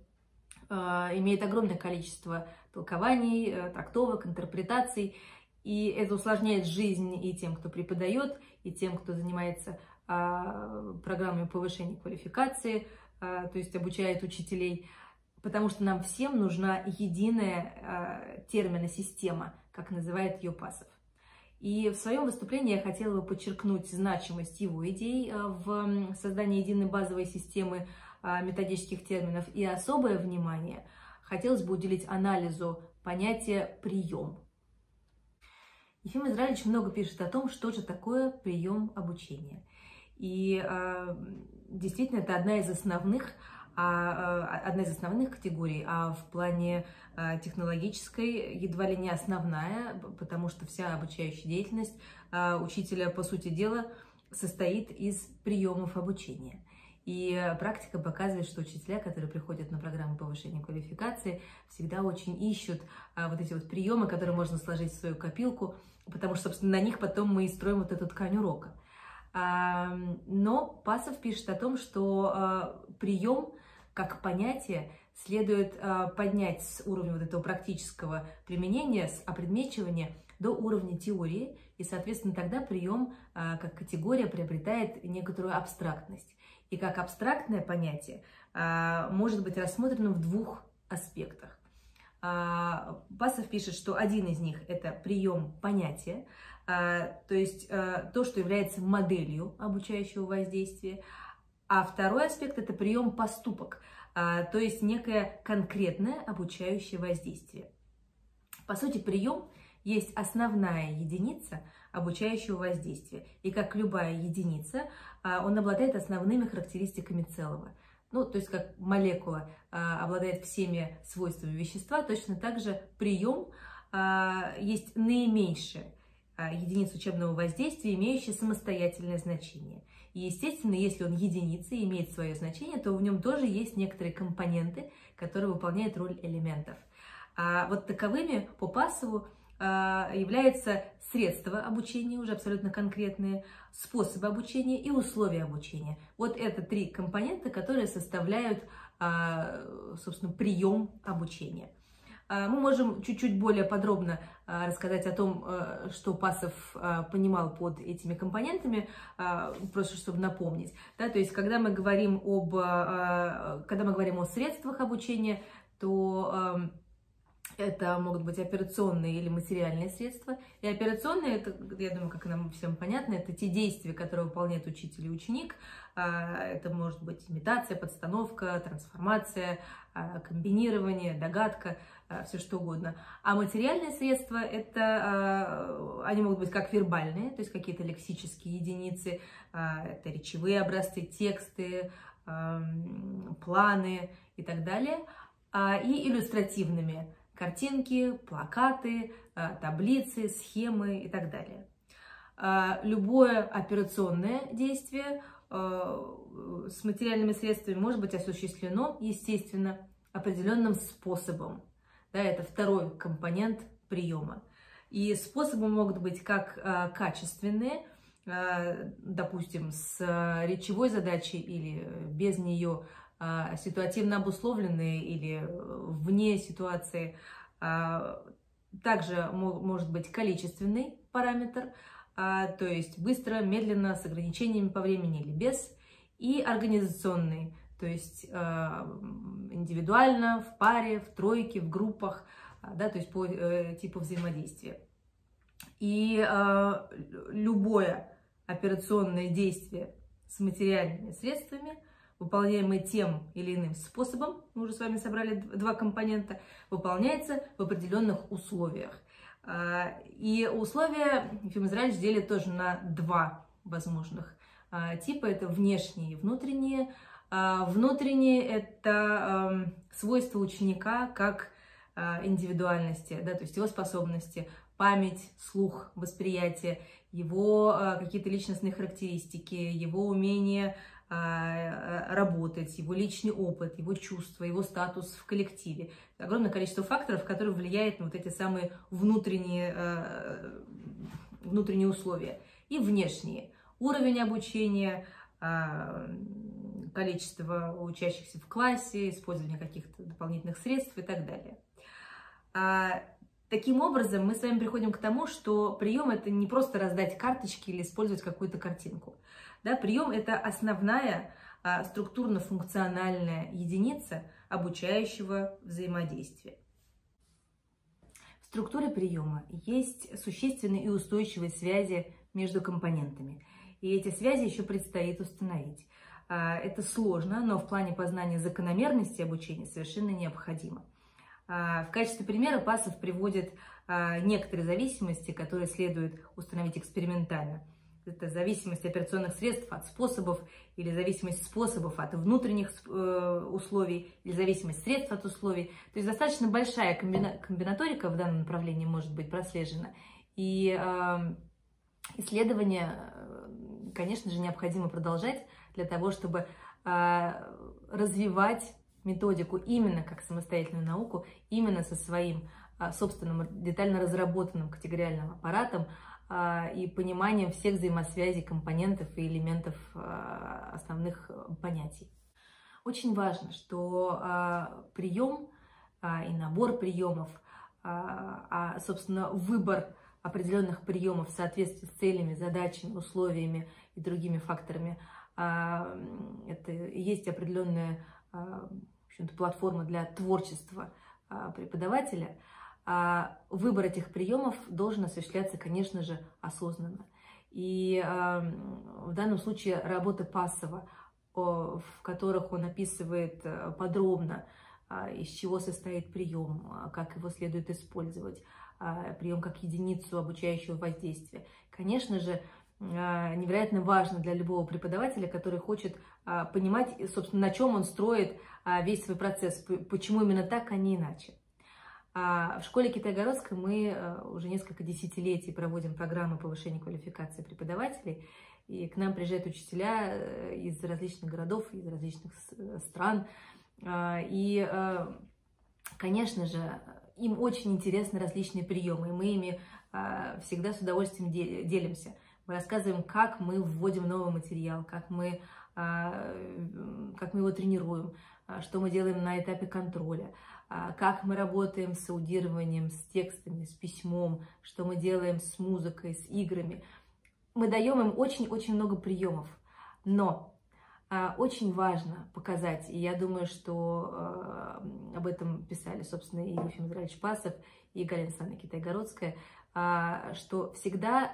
а, имеет огромное количество толкований, э, трактовок, интерпретаций. И это усложняет жизнь и тем, кто преподает, и тем, кто занимается а, программами повышения квалификации, то есть обучает учителей потому что нам всем нужна единая э, термина система, как называет ее. И в своем выступлении я хотела бы подчеркнуть значимость его идей э, в создании единой базовой системы э, методических терминов и особое внимание хотелось бы уделить анализу понятия «прием». Ефим Израилевич много пишет о том, что же такое прием обучения. И действительно, это одна из основных а, а, одна из основных категорий, а в плане а, технологической едва ли не основная, потому что вся обучающая деятельность а, учителя, по сути дела, состоит из приемов обучения. И практика показывает, что учителя, которые приходят на программу повышения квалификации, всегда очень ищут а, вот эти вот приемы, которые можно сложить в свою копилку, потому что, собственно, на них потом мы и строим вот эту ткань урока. Но Пасов пишет о том, что прием как понятие следует поднять с уровня вот этого практического применения, с опредмечивания до уровня теории, и, соответственно, тогда прием как категория приобретает некоторую абстрактность. И как абстрактное понятие может быть рассмотрено в двух аспектах. Пасов пишет, что один из них – это прием понятия, то есть то, что является моделью обучающего воздействия, а второй аспект – это прием поступок, то есть некое конкретное обучающее воздействие. По сути, прием есть основная единица обучающего воздействия, и как любая единица, он обладает основными характеристиками целого – ну, то есть как молекула а, обладает всеми свойствами вещества, точно так же прием а, есть наименьшая а, единица учебного воздействия, имеющая самостоятельное значение. И, естественно, если он единица и имеет свое значение, то в нем тоже есть некоторые компоненты, которые выполняют роль элементов. А вот таковыми по Пасову а, является средства обучения, уже абсолютно конкретные, способы обучения и условия обучения. Вот это три компонента, которые составляют, а, собственно, прием обучения. А, мы можем чуть-чуть более подробно рассказать о том, что Пасов понимал под этими компонентами, просто чтобы напомнить. Да, то есть, когда мы говорим об, когда мы говорим о средствах обучения, то это могут быть операционные или материальные средства. И операционные, это, я думаю, как нам всем понятно, это те действия, которые выполняет учитель и ученик. А, это может быть имитация, подстановка, трансформация, а, комбинирование, догадка, а, все что угодно. А материальные средства, это, они могут быть как вербальные, то есть какие-то лексические единицы, это речевые образцы, тексты, планы и так далее, и иллюстративными, картинки, плакаты, э, таблицы, схемы и так далее. Э, любое операционное действие э, с материальными средствами может быть осуществлено, естественно, определенным способом. Да, это второй компонент приема. И способы могут быть как качественные, допустим, с речевой задачей или без нее, а, ситуативно обусловленные или э, вне ситуации. А, также может быть количественный параметр, а, то есть быстро, медленно, с ограничениями по времени или без. И организационный, то есть индивидуально, в паре, в тройке, в группах, да, то есть по э, типу взаимодействия. И любое операционное действие с материальными средствами – выполняемый тем или иным способом, мы уже с вами собрали два компонента, выполняется в определенных условиях. А, и условия Ефим Израилевич делит тоже на два возможных а, типа. Это внешние и внутренние. А, внутренние – это свойства ученика как индивидуальности, да, то есть его способности, память, слух, восприятие, его какие-то личностные характеристики, его умение а, э, работать, его личный опыт, его чувства, его статус в коллективе. Огромное количество факторов, которые влияют на вот эти самые внутренние, э, внутренние условия и внешние. Уровень обучения, а, количество учащихся в классе, использование каких-то дополнительных средств и так далее. А, таким образом, мы с вами приходим к тому, что прием это не просто раздать карточки или использовать какую-то картинку. Да, прием – это основная а, структурно-функциональная единица обучающего взаимодействия. В структуре приема есть существенные и устойчивые связи между компонентами. И эти связи еще предстоит установить. А, это сложно, но в плане познания закономерности обучения совершенно необходимо. А, в качестве примера Пасов приводит а, некоторые зависимости, которые следует установить экспериментально – это зависимость операционных средств от способов или зависимость способов от внутренних э, условий или зависимость средств от условий. То есть достаточно большая комбина комбинаторика в данном направлении может быть прослежена. И э, исследования, э, конечно же, необходимо продолжать для того, чтобы э, развивать методику именно как самостоятельную науку, именно со своим э, собственным детально разработанным категориальным аппаратом, и пониманием всех взаимосвязей, компонентов и элементов основных понятий. Очень важно, что прием и набор приемов, а, собственно, выбор определенных приемов в соответствии с целями, задачами, условиями и другими факторами. Это есть определенная платформа для творчества преподавателя – а выбор этих приемов должен осуществляться, конечно же, осознанно. И в данном случае работа Пассова, в которых он описывает э, подробно, а, из чего состоит прием, а, как его следует использовать, прием как единицу обучающего воздействия. Конечно же, невероятно важно для любого преподавателя, который хочет понимать, собственно, на чем он строит весь свой процесс, почему именно так, а не иначе. А в школе Китайгородской мы уже несколько десятилетий проводим программы повышения квалификации преподавателей. И к нам приезжают учителя э, из различных городов, из различных э, стран. А, и, конечно же, им очень интересны различные приемы, и мы ими всегда с удовольствием делимся. Мы рассказываем, как мы вводим новый материал, как мы, как мы его тренируем, что мы делаем на этапе контроля. А, как мы работаем с аудированием, с текстами, с письмом, что мы делаем с музыкой, с играми. Мы даем им очень-очень много приемов, но а, очень важно показать, и я думаю, что а, об этом писали, собственно, и Ефим Израильевич Пасов, и Галина Санна Китайгородская, что всегда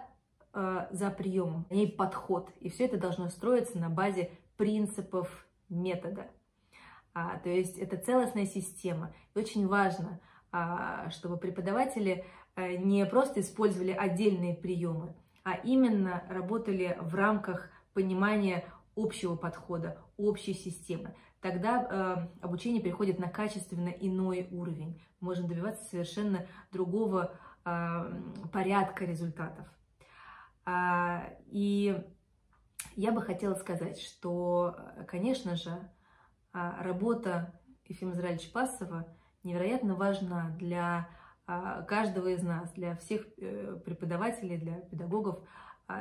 за приемом, ней подход, и все это должно строиться на базе принципов метода. А, то есть это целостная система. И очень важно, а, чтобы преподаватели а, не просто использовали отдельные приемы, а именно работали в рамках понимания общего подхода, общей системы. Тогда э, обучение переходит на качественно иной уровень. Можем добиваться совершенно другого э, порядка результатов. А, и я бы хотела сказать, что, конечно же, а, работа Ефима Израильевича Пасова невероятно важна для а, каждого из нас, для всех э, преподавателей, для педагогов,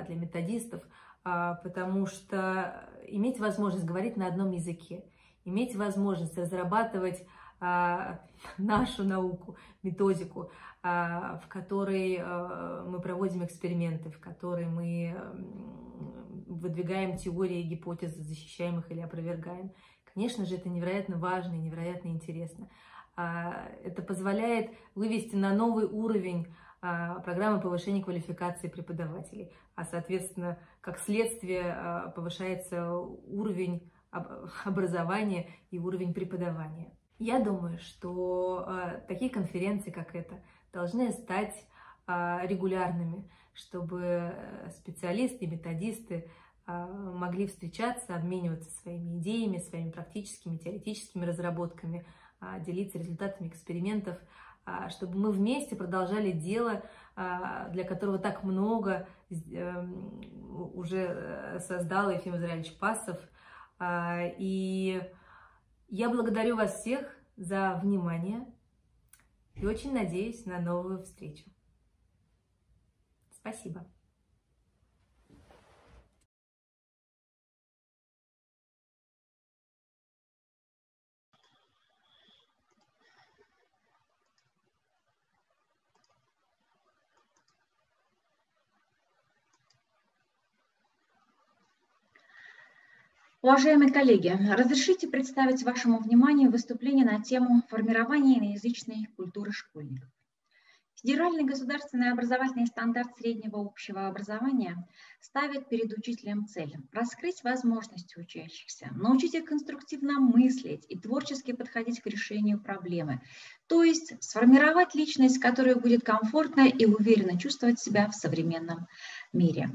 для методистов, потому что иметь возможность говорить на одном языке, иметь возможность разрабатывать нашу науку, методику, в которой мы проводим эксперименты, в которой мы выдвигаем теории, гипотезы, защищаем их или опровергаем. Конечно же, это невероятно важно и невероятно интересно. А, это позволяет вывести на новый уровень а, программы повышения квалификации преподавателей, а, соответственно, как следствие а, повышается уровень образования и уровень преподавания. Я думаю, что такие конференции, как эта, должны стать регулярными, чтобы э, специалисты, методисты а, могли встречаться, обмениваться своими идеями, своими практическими, теоретическими разработками, а, делиться результатами экспериментов, а, чтобы мы вместе продолжали дело, для которого так много эм, уже э, создал Ефим Израильевич Пасов. И я благодарю вас всех за внимание и очень надеюсь на новую встречу. Спасибо. Уважаемые коллеги, разрешите представить вашему вниманию выступление на тему формирования иноязычной культуры школьников. Федеральный государственный образовательный стандарт среднего общего образования ставит перед учителем цель раскрыть возможности учащихся, научить их конструктивно мыслить и творчески подходить к решению проблемы, то есть сформировать личность, которая будет комфортно и уверенно чувствовать себя в современном мире.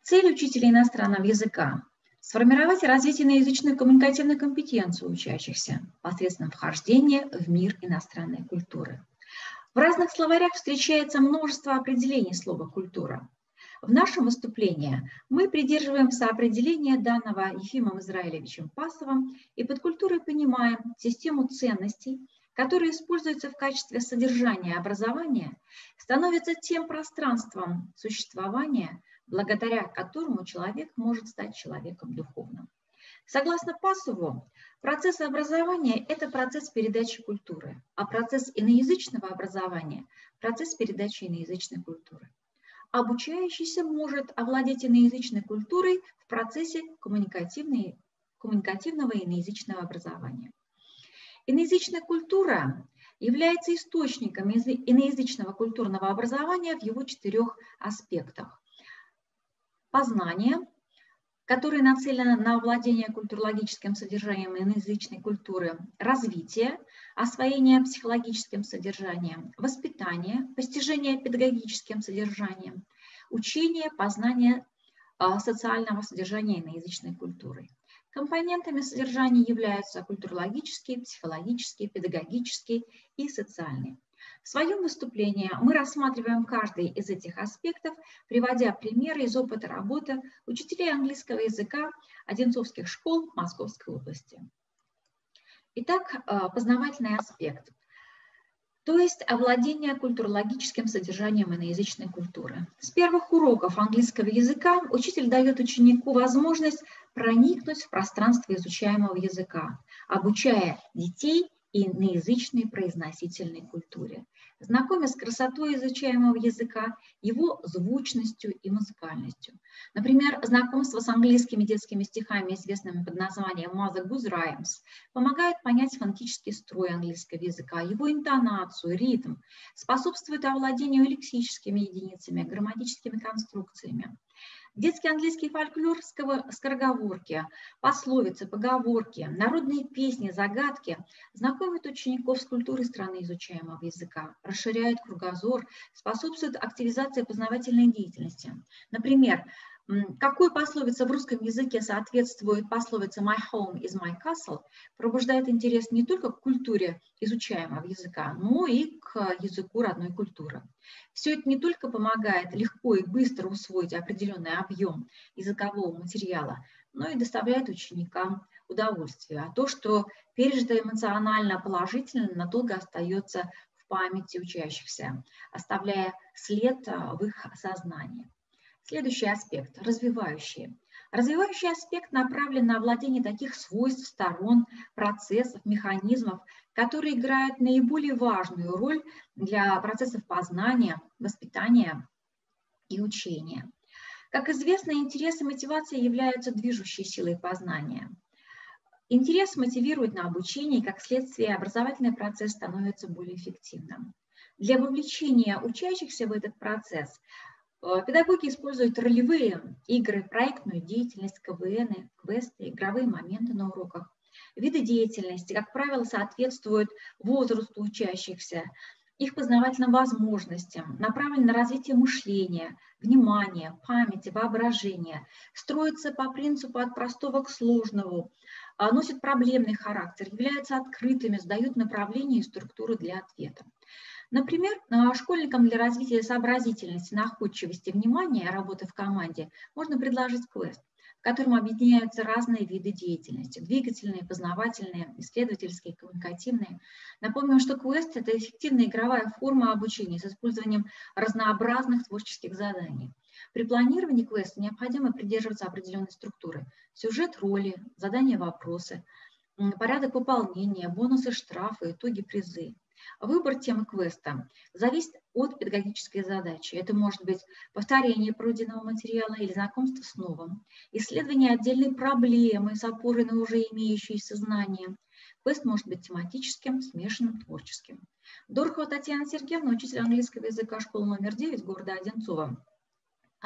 Цель учителя иностранного языка Сформировать и развить иноязычную коммуникативную компетенцию учащихся посредством вхождения в мир иностранной культуры. В разных словарях встречается множество определений слова «культура». В нашем выступлении мы придерживаемся определения данного Ефимом Израилевичем Пасовым и под культурой понимаем систему ценностей, который используется в качестве содержания образования, становится тем пространством существования, благодаря которому человек может стать человеком духовным. Согласно Пасову, процесс образования – это процесс передачи культуры, а процесс иноязычного образования – процесс передачи иноязычной культуры. Обучающийся может овладеть иноязычной культурой в процессе коммуникативного иноязычного образования. Иноязычная культура является источником иноязычного культурного образования в его четырех аспектах. Познание, которое нацелено на овладение культурологическим содержанием иноязычной культуры, развитие, освоение психологическим содержанием, воспитание, постижение педагогическим содержанием, учение, познание а, социального содержания иноязычной культуры. Компонентами содержания являются культурологические, психологические, педагогические и социальные. В своем выступлении мы рассматриваем каждый из этих аспектов, приводя примеры из опыта работы учителей английского языка Одинцовских школ Московской области. Итак, э, познавательный аспект – то есть овладение культурологическим содержанием иноязычной культуры. С первых уроков английского языка учитель дает ученику возможность проникнуть в пространство изучаемого языка, обучая детей иноязычной произносительной культуре знакомя с красотой изучаемого языка, его звучностью и музыкальностью. Например, знакомство с английскими детскими стихами, известными под названием Mother Goose Rhymes, помогает понять фонетический строй английского языка, его интонацию, ритм, способствует овладению лексическими единицами, грамматическими конструкциями. Детский английский фольклор, скороговорки, пословицы, поговорки, народные песни, загадки знакомят учеников с культурой страны изучаемого языка, расширяют кругозор, способствуют активизации познавательной деятельности. Например, какой пословица в русском языке соответствует пословице «my home is my castle», пробуждает интерес не только к культуре изучаемого языка, но и языку родной культуры. Все это не только помогает легко и быстро усвоить определенный объем языкового материала, но и доставляет ученикам удовольствие. А то, что пережито эмоционально положительно, надолго остается в памяти учащихся, оставляя след а, в их сознании. Следующий аспект – развивающие. Развивающий аспект направлен на овладение таких свойств, сторон, процессов, механизмов, которые играют наиболее важную роль для процессов познания, воспитания и учения. Как известно, интерес и мотивация являются движущей силой познания. Интерес мотивирует на обучение, и как следствие образовательный процесс становится более эффективным. Для вовлечения учащихся в этот процесс Э, педагоги используют ролевые игры, проектную деятельность, КВН, квесты, игровые моменты на уроках. Виды деятельности, как правило, соответствуют возрасту учащихся, их познавательным возможностям, направлены на развитие мышления, внимания, памяти, воображения, строятся по принципу от простого к сложному, а, носят проблемный характер, являются открытыми, сдают направление и структуру для ответа. Например, а, школьникам для развития сообразительности, находчивости, внимания, работы в команде можно предложить квест, в котором объединяются разные виды деятельности – двигательные, познавательные, исследовательские, коммуникативные. Напомним, что квест – это эффективная игровая форма обучения с использованием разнообразных творческих заданий. При планировании квеста необходимо придерживаться определенной структуры – сюжет роли, задания вопросы, порядок выполнения, бонусы, штрафы, итоги, призы. Выбор темы квеста зависит от педагогической задачи. Это может быть повторение пройденного материала или знакомство с новым, исследование отдельной проблемы с опорой на уже имеющиеся знания. Квест может быть тематическим, смешанным, творческим. Дорохова Татьяна Сергеевна, учитель английского языка школы номер 9 города Одинцова,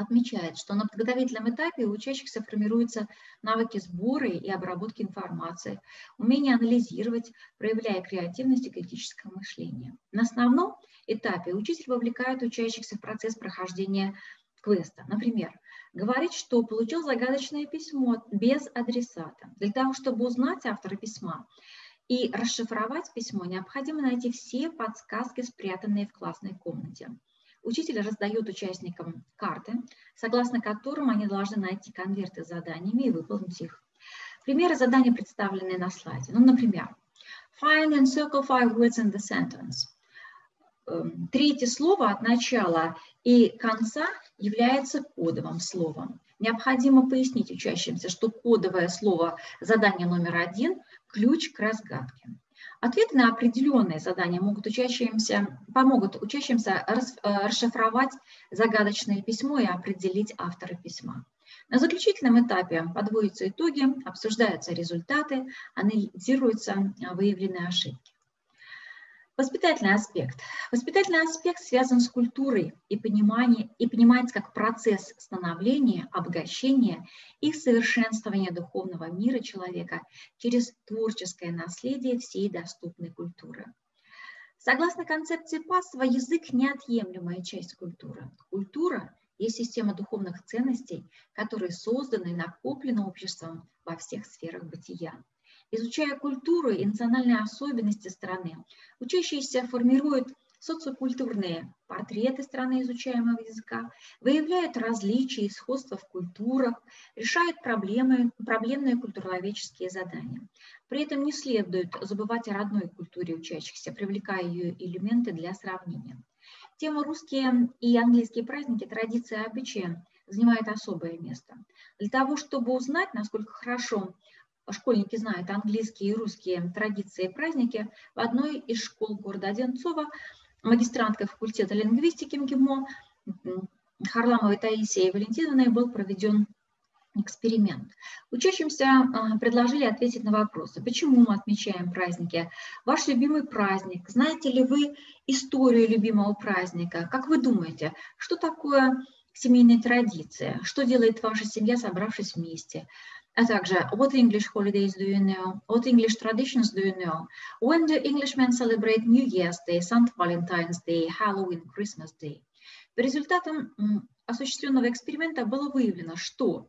отмечает, что на подготовительном этапе у учащихся формируются навыки сбора и обработки информации, умение анализировать, проявляя креативность и критическое мышление. На основном этапе учитель вовлекает учащихся в процесс прохождения квеста. Например, говорит, что получил загадочное письмо без адресата. Для того, чтобы узнать автора письма и расшифровать письмо, необходимо найти все подсказки, спрятанные в классной комнате. Учитель раздает участникам карты, согласно которым они должны найти конверты с заданиями и выполнить их. Примеры заданий представлены на слайде. Ну, например, Find and circle five words in the sentence. Эм, третье слово от начала и конца является кодовым словом. Необходимо пояснить учащимся, что кодовое слово задание номер один – ключ к разгадке. Ответы на определенные задания могут учащимся, помогут учащимся э, расшифровать загадочное письмо и определить автора письма. На заключительном этапе подводятся итоги, обсуждаются результаты, анализируются э, выявленные ошибки. Воспитательный аспект. Воспитательный аспект связан с культурой и, понимание, и понимается как процесс становления, обогащения и совершенствования духовного мира человека через творческое наследие всей доступной культуры. Согласно концепции Пасова, язык – неотъемлемая часть культуры. Культура есть система духовных ценностей, которые созданы и накоплены обществом во всех сферах бытия. Изучая культуру и национальные особенности страны, учащиеся формируют социокультурные портреты страны изучаемого языка, выявляют различия и сходства в культурах, решают проблемы, проблемные культурологические задания. При этом не следует забывать о родной культуре учащихся, привлекая ее элементы для сравнения. Тема русские и английские праздники, традиции и обычаи занимает особое место. Для того, чтобы узнать, насколько хорошо школьники знают английские и русские традиции и праздники, в одной из школ города Одинцова магистранткой факультета лингвистики МГИМО Харламовой Таисией Валентиновной был проведен эксперимент. Учащимся а, предложили ответить на вопросы. Почему мы отмечаем праздники? Ваш любимый праздник? Знаете ли вы историю любимого праздника? Как вы думаете, что такое семейная традиция? Что делает ваша семья, собравшись вместе? А также what English holidays do you know, what English traditions do you know, when do Englishmen celebrate New Year's Day, St. Valentine's Day, Halloween, Christmas Day. По результатам осуществленного эксперимента было выявлено, что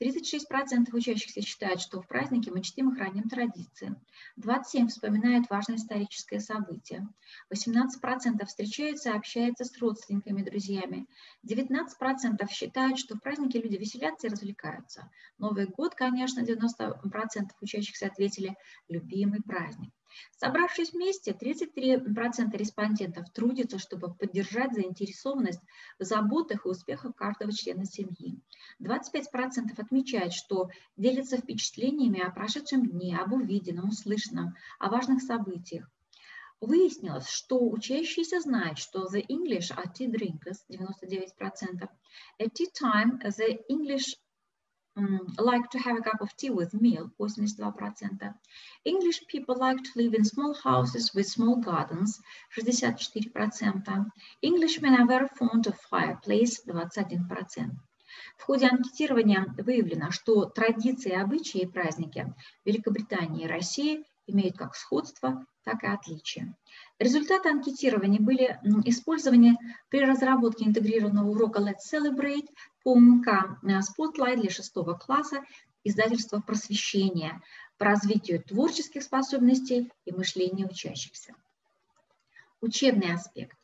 36% учащихся считают, что в празднике мы чтим и храним традиции. 27% вспоминают важное историческое событие. 18% встречаются и общаются с родственниками, друзьями. 19% считают, что в празднике люди веселятся и развлекаются. Новый год, конечно, 90% учащихся ответили «любимый праздник». Собравшись вместе, 33% респондентов трудятся, чтобы поддержать заинтересованность в заботах и успехах каждого члена семьи. 25% отмечают, что делятся впечатлениями о прошедшем дне, об увиденном, услышанном, о важных событиях. Выяснилось, что учащиеся знают, что the English are tea drinkers, 99%. At tea time, the English like to have a cup of tea with meal, 82%. English people like to live in small houses with small gardens, 64%. Englishmen are very fond of fireplace, 21%. В ходе анкетирования выявлено, что традиции, обычаи и праздники Великобритании и России имеют как сходство, так и отличия. Результаты анкетирования были использованы при разработке интегрированного урока Let's Celebrate по МК Spotlight для шестого класса издательства «Просвещение» по развитию творческих способностей и мышления учащихся. Учебный аспект.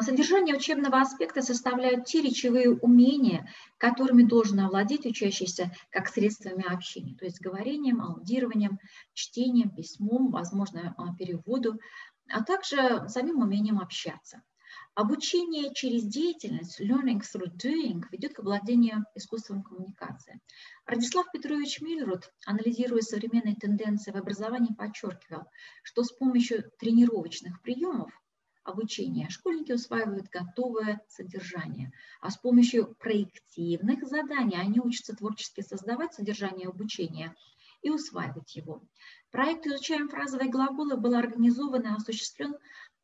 Содержание учебного аспекта составляют те речевые умения, которыми должен овладеть учащийся как средствами общения, то есть говорением, аудированием, чтением, письмом, возможно, переводу, а также самим умением общаться. Обучение через деятельность, learning through doing, ведет к овладению искусством коммуникации. Радислав Петрович Мильрут, анализируя современные тенденции в образовании, подчеркивал, что с помощью тренировочных приемов обучения школьники усваивают готовое содержание, а с помощью проективных заданий они учатся творчески создавать содержание обучения и усваивать его. Проект «Изучаем фразовые глаголы» был организован и осуществлен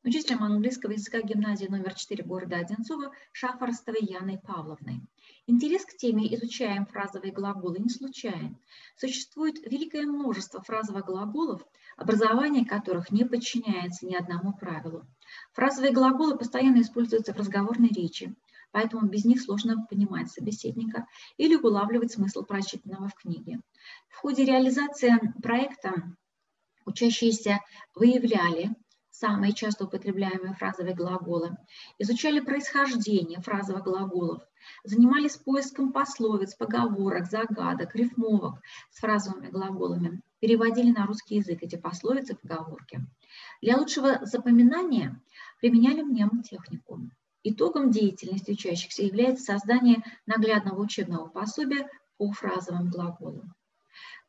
учителем английского языка гимназии номер 4 города Одинцова Шафарстовой Яной Павловной. Интерес к теме «Изучаем фразовые глаголы» не случайен. Существует великое множество фразовых глаголов, образование которых не подчиняется ни одному правилу. Фразовые глаголы постоянно используются в разговорной речи, поэтому без них сложно понимать собеседника или улавливать смысл прочитанного в книге. В ходе реализации проекта учащиеся выявляли самые часто употребляемые фразовые глаголы, изучали происхождение фразовых глаголов, занимались поиском пословиц, поговорок, загадок, рифмовок с фразовыми глаголами, переводили на русский язык эти пословицы, поговорки. Для лучшего запоминания применяли мнемотехнику. Итогом деятельности учащихся является создание наглядного учебного пособия по фразовым глаголам.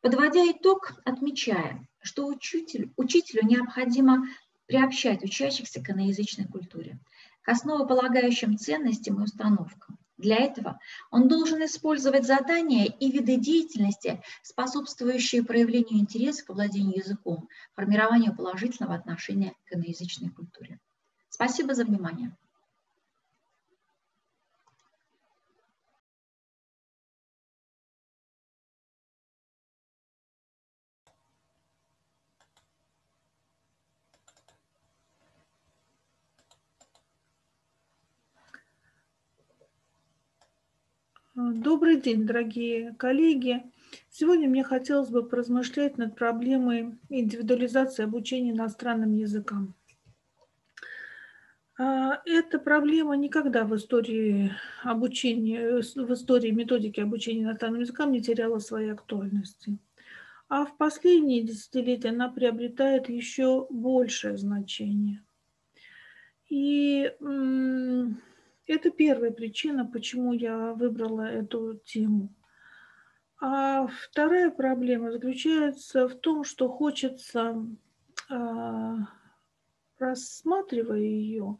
Подводя итог, отмечаем, что учитель, учителю необходимо приобщать учащихся к иноязычной культуре, к основополагающим ценностям и установкам. Для этого он должен использовать задания и виды деятельности, способствующие проявлению интереса к владению языком, формированию положительного отношения к иноязычной культуре. Спасибо за внимание. Добрый день, дорогие коллеги. Сегодня мне хотелось бы поразмышлять над проблемой индивидуализации обучения иностранным языкам. А, эта проблема никогда в истории обучения, в истории методики обучения иностранным языкам не теряла своей актуальности. А в последние десятилетия она приобретает еще большее значение. И это первая причина, почему я выбрала эту тему. А вторая проблема заключается в том, что хочется, а, рассматривая ее,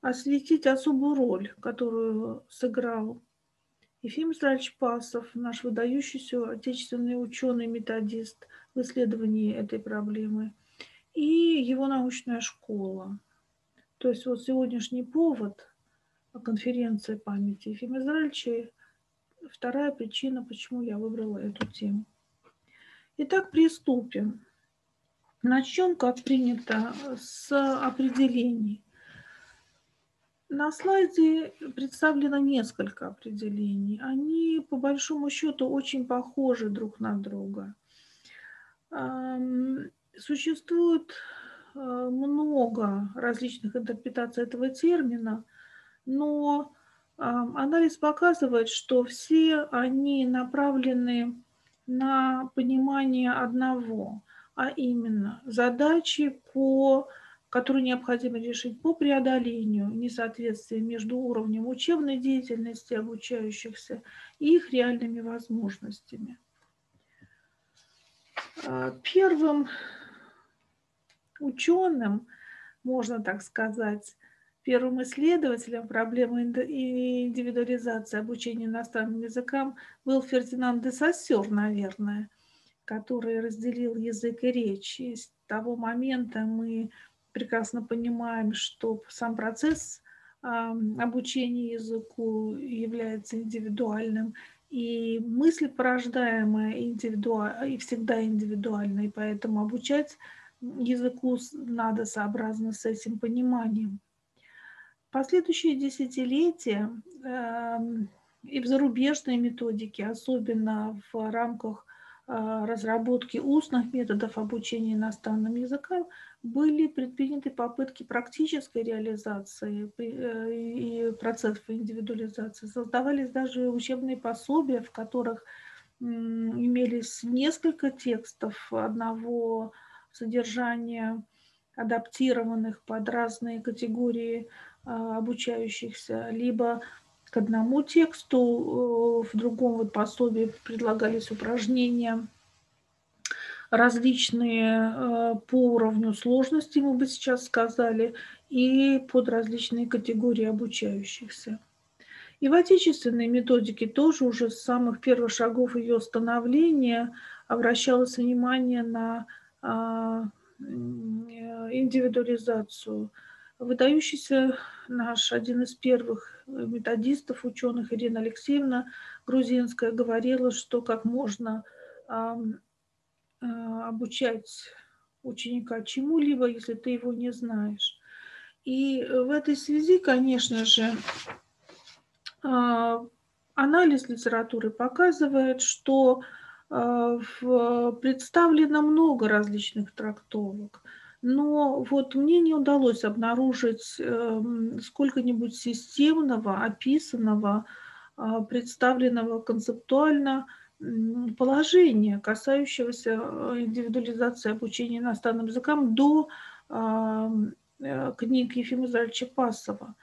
осветить особую роль, которую сыграл Ефим Израильевич Пасов, наш выдающийся отечественный ученый-методист в исследовании этой проблемы, и его научная школа. То есть вот сегодняшний повод – конференции памяти Ефима Израильевича. Вторая причина, почему я выбрала эту тему. Итак, приступим. Начнем, как принято, с определений. На слайде представлено несколько определений. Они, по большому счету, очень похожи друг на друга. Существует э, много различных интерпретаций этого термина – но анализ показывает, что все они направлены на понимание одного, а именно задачи, по, которые необходимо решить по преодолению несоответствия между уровнем учебной деятельности обучающихся и их реальными возможностями. А, первым ученым, можно так сказать, Первым исследователем проблемы индивидуализации обучения иностранным языкам был Фердинанд де Сассер, наверное, который разделил язык и речь. И с того момента мы прекрасно понимаем, что сам процесс обучения языку является индивидуальным, и мысль порождаемая индивидуаль, и всегда индивидуальной, поэтому обучать языку надо сообразно с этим пониманием последующие десятилетия эм, и в зарубежной методике, особенно в рамках э, разработки устных методов обучения иностранным языкам, были предприняты попытки практической реализации э, и процессов индивидуализации. Создавались даже учебные пособия, в которых имелись несколько текстов одного содержания, адаптированных под разные категории обучающихся, либо к одному тексту, э, в другом вот пособии предлагались упражнения различные э, по уровню сложности, мы бы сейчас сказали, и под различные категории обучающихся. И в отечественной методике тоже уже с самых первых шагов ее становления обращалось внимание на а, э, индивидуализацию – Выдающийся наш один из первых методистов, ученых Ирина Алексеевна Грузинская говорила, что как можно а, обучать ученика чему-либо, если ты его не знаешь. И в этой связи, конечно же, а, анализ литературы показывает, что а, представлено много различных трактовок – но вот мне не удалось обнаружить эм, сколько-нибудь системного, описанного, а, представленного концептуально положения, касающегося индивидуализации обучения иностранным языкам до книг Ефима Израильевича Пасова.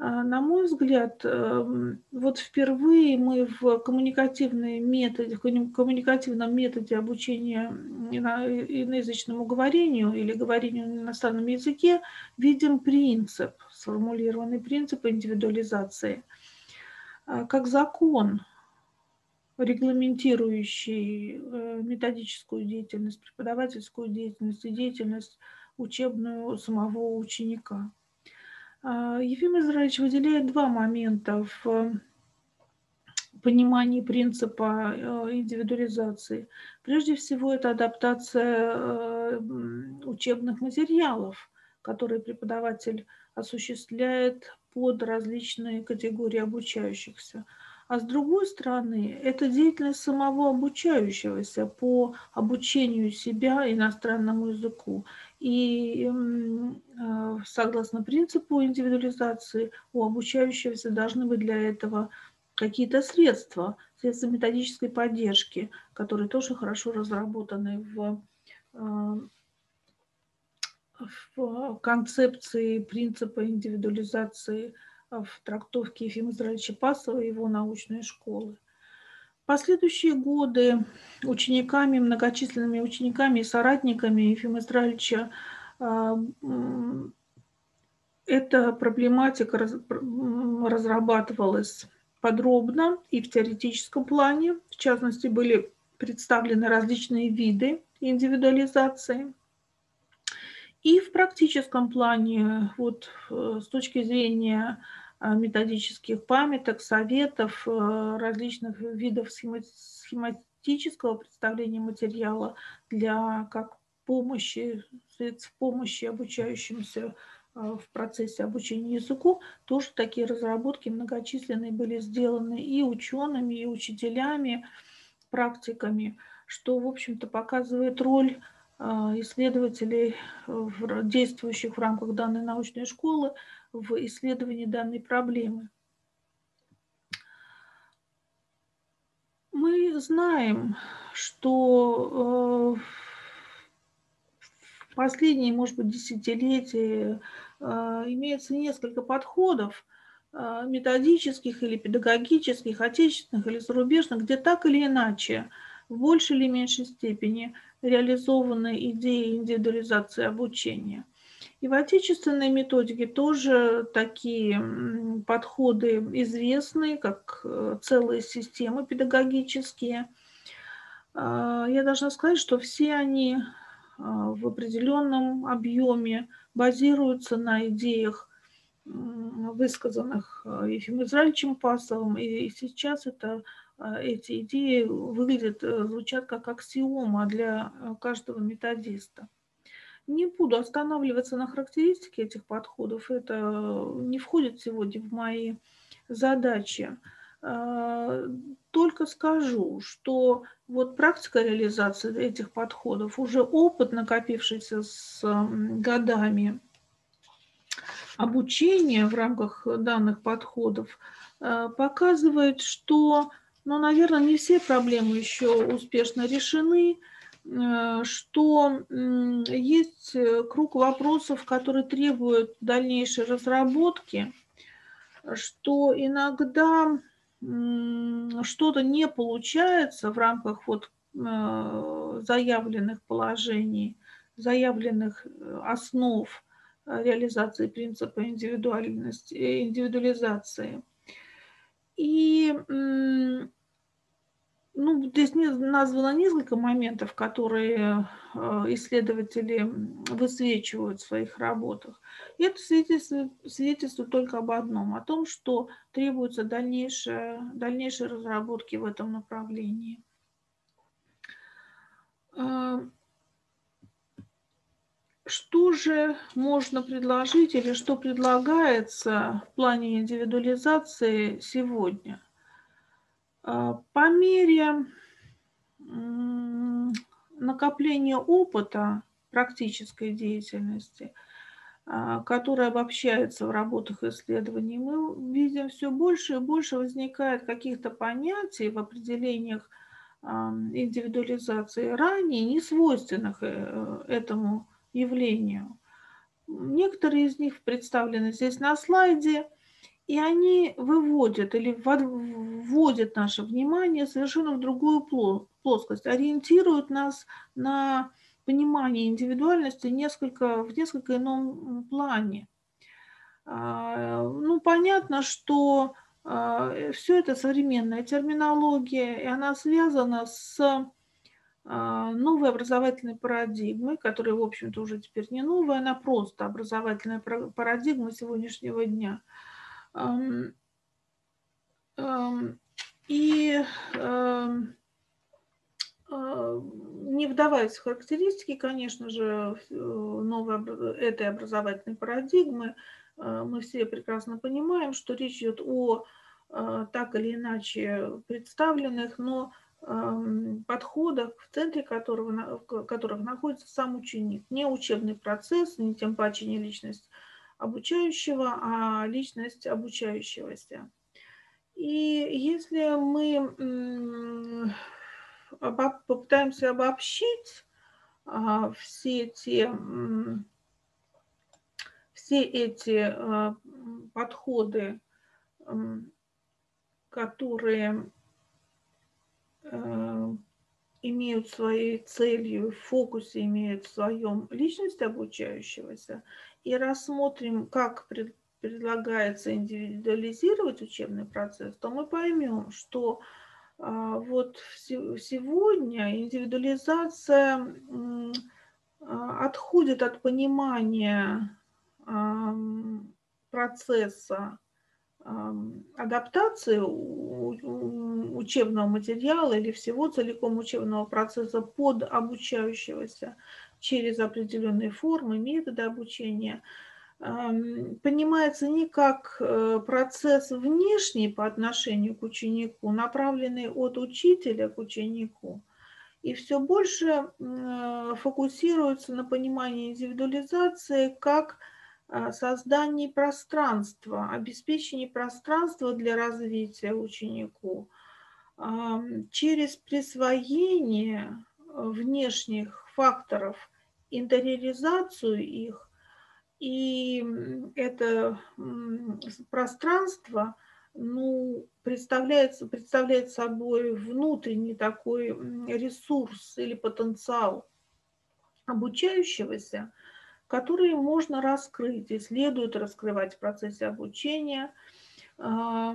А, на мой взгляд, эм, вот впервые мы в коммуникативной методе, коммуникативном методе обучения иноязычному говорению или говорению на иностранном языке видим принцип, сформулированный принцип индивидуализации, а, как закон, регламентирующий э, методическую деятельность, преподавательскую деятельность и деятельность учебную самого ученика. А, Ефим Израилевич выделяет два момента в понимании принципа э, индивидуализации. Прежде всего, это адаптация э, учебных материалов, которые преподаватель осуществляет под различные категории обучающихся. А с другой стороны, это деятельность самого обучающегося по обучению себя иностранному языку. И а, согласно принципу индивидуализации у обучающегося должны быть для этого какие-то средства, средства методической поддержки, которые тоже хорошо разработаны в, а, в концепции принципа индивидуализации в трактовке Ефима Израильевича Пасова и его научной школы. Последующие годы учениками, многочисленными учениками и соратниками Ефима Израильевича а, эта проблематика разрабатывалась подробно и в теоретическом плане. В частности, были представлены различные виды индивидуализации. И в практическом плане, вот э, с точки зрения методических памяток, советов, э, различных видов схематического представления материала для как помощи, средств помощи обучающимся в процессе обучения языку, тоже такие разработки многочисленные были сделаны и учеными, и учителями, практиками, что, в общем-то, показывает роль а, исследователей, действующих в рамках данной научной школы, в исследовании данной проблемы. Мы знаем, что э, в последние, может быть, десятилетия э, имеется несколько подходов э, методических или педагогических, отечественных или зарубежных, где так или иначе, в большей или меньшей степени – реализованы идеи индивидуализации обучения. И в отечественной методике тоже такие подходы известны, как э, целые системы педагогические. А, я должна сказать, что все они а, в определенном объеме базируются на идеях, высказанных э, Ефимом Израильевичем Пасовым, и сейчас это а, эти идеи выглядят, э, звучат как аксиома для э, каждого методиста. Не буду останавливаться на характеристике этих подходов, это не входит сегодня в мои задачи. А, только скажу, что вот практика реализации этих подходов, уже опыт, накопившийся с годами обучения в рамках данных подходов, э, показывает, что но, наверное, не все проблемы еще успешно решены, э, что есть э, круг вопросов, которые требуют дальнейшей разработки, что иногда что-то не получается в рамках вот э, заявленных положений, заявленных основ реализации принципа индивидуальности, индивидуализации. И ну, здесь названо несколько моментов, которые э, исследователи высвечивают в своих работах. И это свидетельствует, свидетельствует только об одном, о том, что требуются дальнейшие, дальнейшие разработки в этом направлении. Э, что же можно предложить или что предлагается в плане индивидуализации сегодня – по мере накопления опыта практической деятельности, а, которая обобщается в работах исследований, мы видим все больше и больше возникает каких-то понятий в определениях индивидуализации ранее не свойственных э, этому явлению. Некоторые из них представлены здесь на слайде, и они выводят или вводят наше внимание совершенно в другую плоскость, ориентируют нас на понимание индивидуальности несколько, в несколько ином плане. А, ну, понятно, что а, все это современная терминология, и она связана с а, новой образовательной парадигмой, которая, в общем-то, уже теперь не новая, она просто образовательная парадигма сегодняшнего дня. И не вдаваясь в характеристики, конечно же, новой этой образовательной парадигмы, а, мы все прекрасно понимаем, что речь идет о а, так или иначе представленных, но подходах, в центре которого, которых находится сам ученик. Не учебный процесс, не тем паче не личность обучающего, а личность обучающегося. И если мы попытаемся обобщить а, все те все эти э, подходы, которые э, имеют своей целью, в фокусе имеют в своем личность обучающегося, и рассмотрим, как предлагается индивидуализировать учебный процесс, то мы поймем, что а, вот сегодня индивидуализация а, отходит от понимания процесса адаптации учебного материала или всего целиком учебного процесса под обучающегося через определенные формы, методы обучения, понимается не как э, процесс внешний по отношению к ученику, направленный от учителя к ученику, и все больше фокусируется на понимании индивидуализации как а, создании пространства, обеспечении пространства для развития ученику. Через присвоение внешних факторов, интериоризацию их, и это пространство ну, представляет, представляет собой внутренний такой ресурс или потенциал обучающегося – которые можно раскрыть и следует раскрывать в процессе обучения а,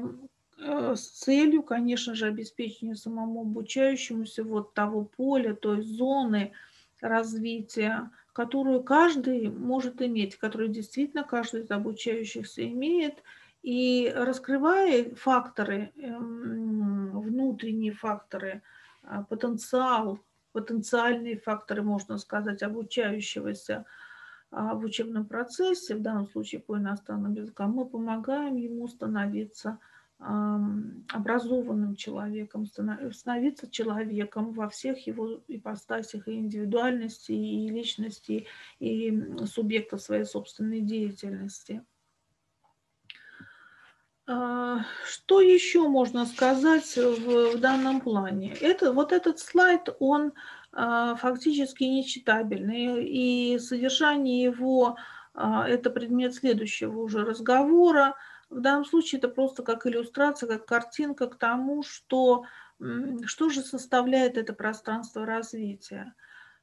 э, с целью, конечно же, обеспечения самому обучающемуся вот того поля, той зоны развития, которую каждый может иметь, которую действительно каждый из обучающихся имеет, и раскрывая факторы, эм, внутренние факторы, а, потенциал, потенциальные факторы, можно сказать, обучающегося – а в учебном процессе, в данном случае по иностранным языкам, мы помогаем ему становиться образованным человеком, становиться человеком во всех его ипостасях и индивидуальности, и личности, и субъекта своей собственной деятельности. А, что еще можно сказать в, в данном плане? Это, вот этот слайд, он а, фактически нечитабельный, и содержание его а, – это предмет следующего уже разговора. В данном случае это просто как иллюстрация, как картинка к тому, что, что же составляет это пространство развития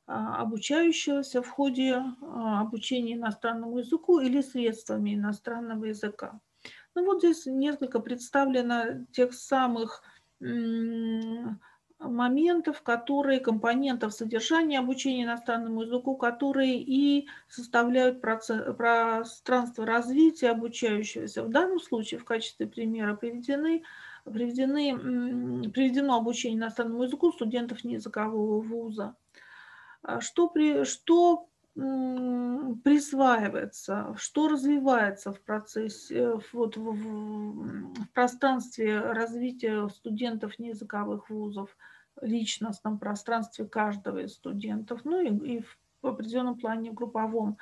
а, обучающегося в ходе обучения иностранному языку или средствами иностранного языка. Ну вот здесь несколько представлено тех самых моментов, которые, компонентов содержания обучения иностранному языку, которые и составляют процесс, пространство развития обучающегося. В данном случае в качестве примера приведены, приведены, приведено обучение иностранному языку студентов неязыкового вуза. А что, при, что присваивается, что развивается в процессе, вот в, в, в пространстве развития студентов неязыковых вузов, личностном пространстве каждого из студентов, ну и, и в определенном плане групповом.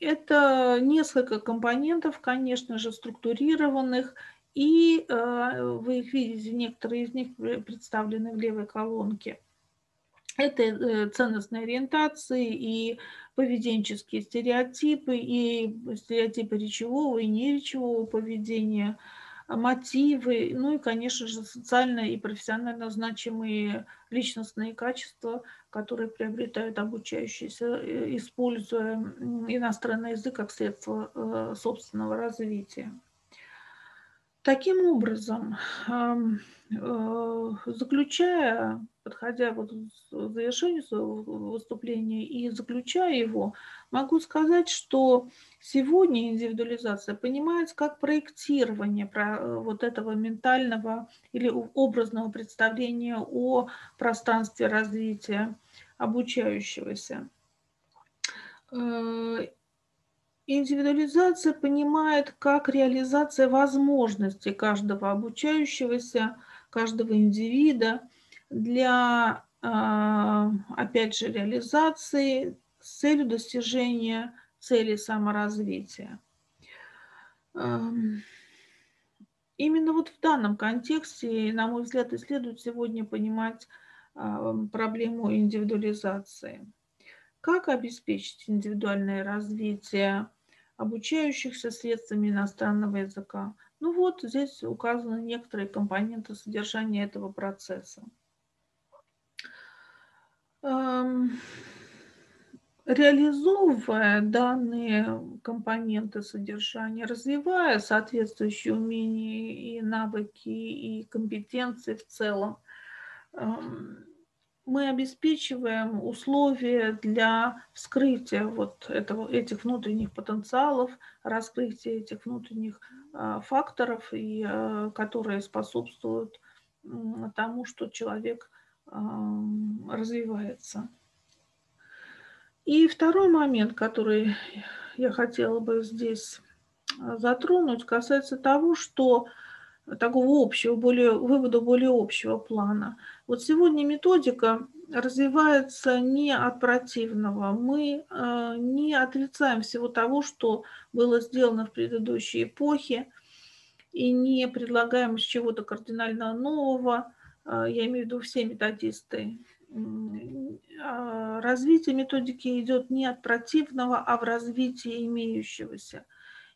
Это несколько компонентов, конечно же, структурированных И вы их видите, некоторые из них представлены в левой колонке. Это ценностные ориентации и поведенческие стереотипы, и стереотипы речевого и неречевого поведения – мотивы, ну и, конечно же, социально и профессионально значимые личностные качества, которые приобретают обучающиеся, э, используя иностранный язык как средство э, собственного развития. Таким образом, э, заключая подходя вот к завершению своего выступления и заключая его, могу сказать, что сегодня индивидуализация понимается как проектирование э, вот этого ментального или образного представления о пространстве развития обучающегося. Индивидуализация понимает как реализация возможностей каждого обучающегося, каждого индивида – для, а, опять же, реализации с целью достижения цели саморазвития. Именно вот в данном контексте, на мой взгляд, и следует сегодня понимать а, проблему индивидуализации. Как обеспечить индивидуальное развитие обучающихся средствами иностранного языка? Ну вот здесь указаны некоторые компоненты содержания этого процесса реализовывая данные компоненты содержания, развивая соответствующие умения и навыки и компетенции в целом, мы обеспечиваем условия для вскрытия вот этого, этих внутренних потенциалов, раскрытия этих внутренних а, факторов, и, а, которые способствуют тому, что человек развивается. И второй момент, который я хотела бы здесь затронуть, касается того, что такого общего, более, вывода более общего плана. Вот сегодня методика развивается не от противного. Мы э, не отрицаем всего того, что было сделано в предыдущей эпохе, и не предлагаем чего-то кардинально нового. А, я имею в виду все методисты, а, развитие методики идет не от противного, а в развитии имеющегося.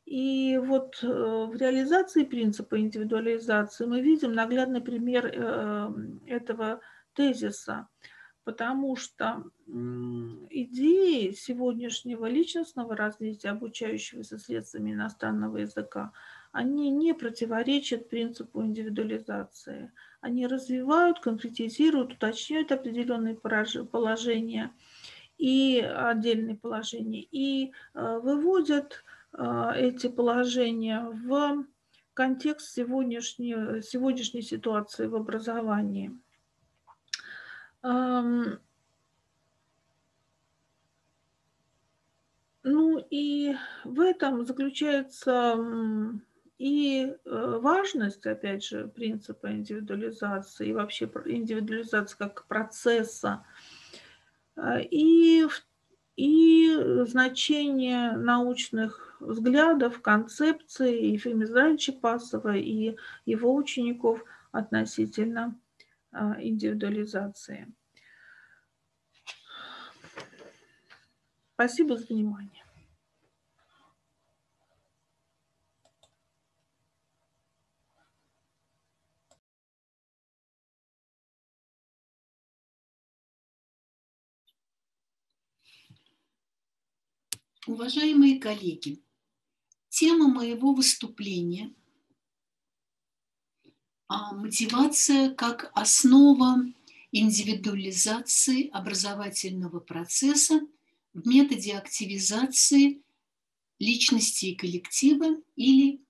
И вот э, в реализации принципа индивидуализации мы видим наглядный пример э, этого тезиса, потому что идеи сегодняшнего личностного развития, обучающегося средствами иностранного языка, они не противоречат принципу индивидуализации. Они развивают, конкретизируют, уточняют определенные положения и отдельные положения, и э, выводят эти положения в контекст сегодняшней, сегодняшней ситуации в образовании. Ну и в этом заключается и э, важность, опять же, принципа индивидуализации и вообще индивидуализации как процесса, э, и, и значение научных взглядов, концепций Ефима Израильевича Пасова и его учеников относительно э, индивидуализации. Спасибо за внимание. Уважаемые коллеги, тема моего выступления а, мотивация как основа индивидуализации образовательного процесса в методе активизации личности и коллектива или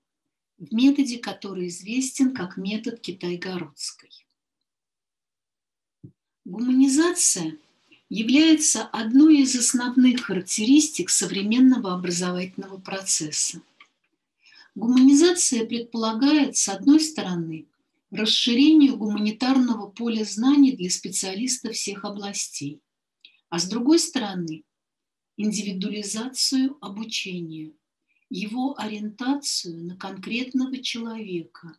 в методе, который известен как метод Китай-Городской. Гуманизация является одной из основных характеристик современного образовательного процесса. Гуманизация предполагает, с одной стороны, расширение гуманитарного поля знаний для специалистов всех областей, а с другой стороны, индивидуализацию обучения, его ориентацию на конкретного человека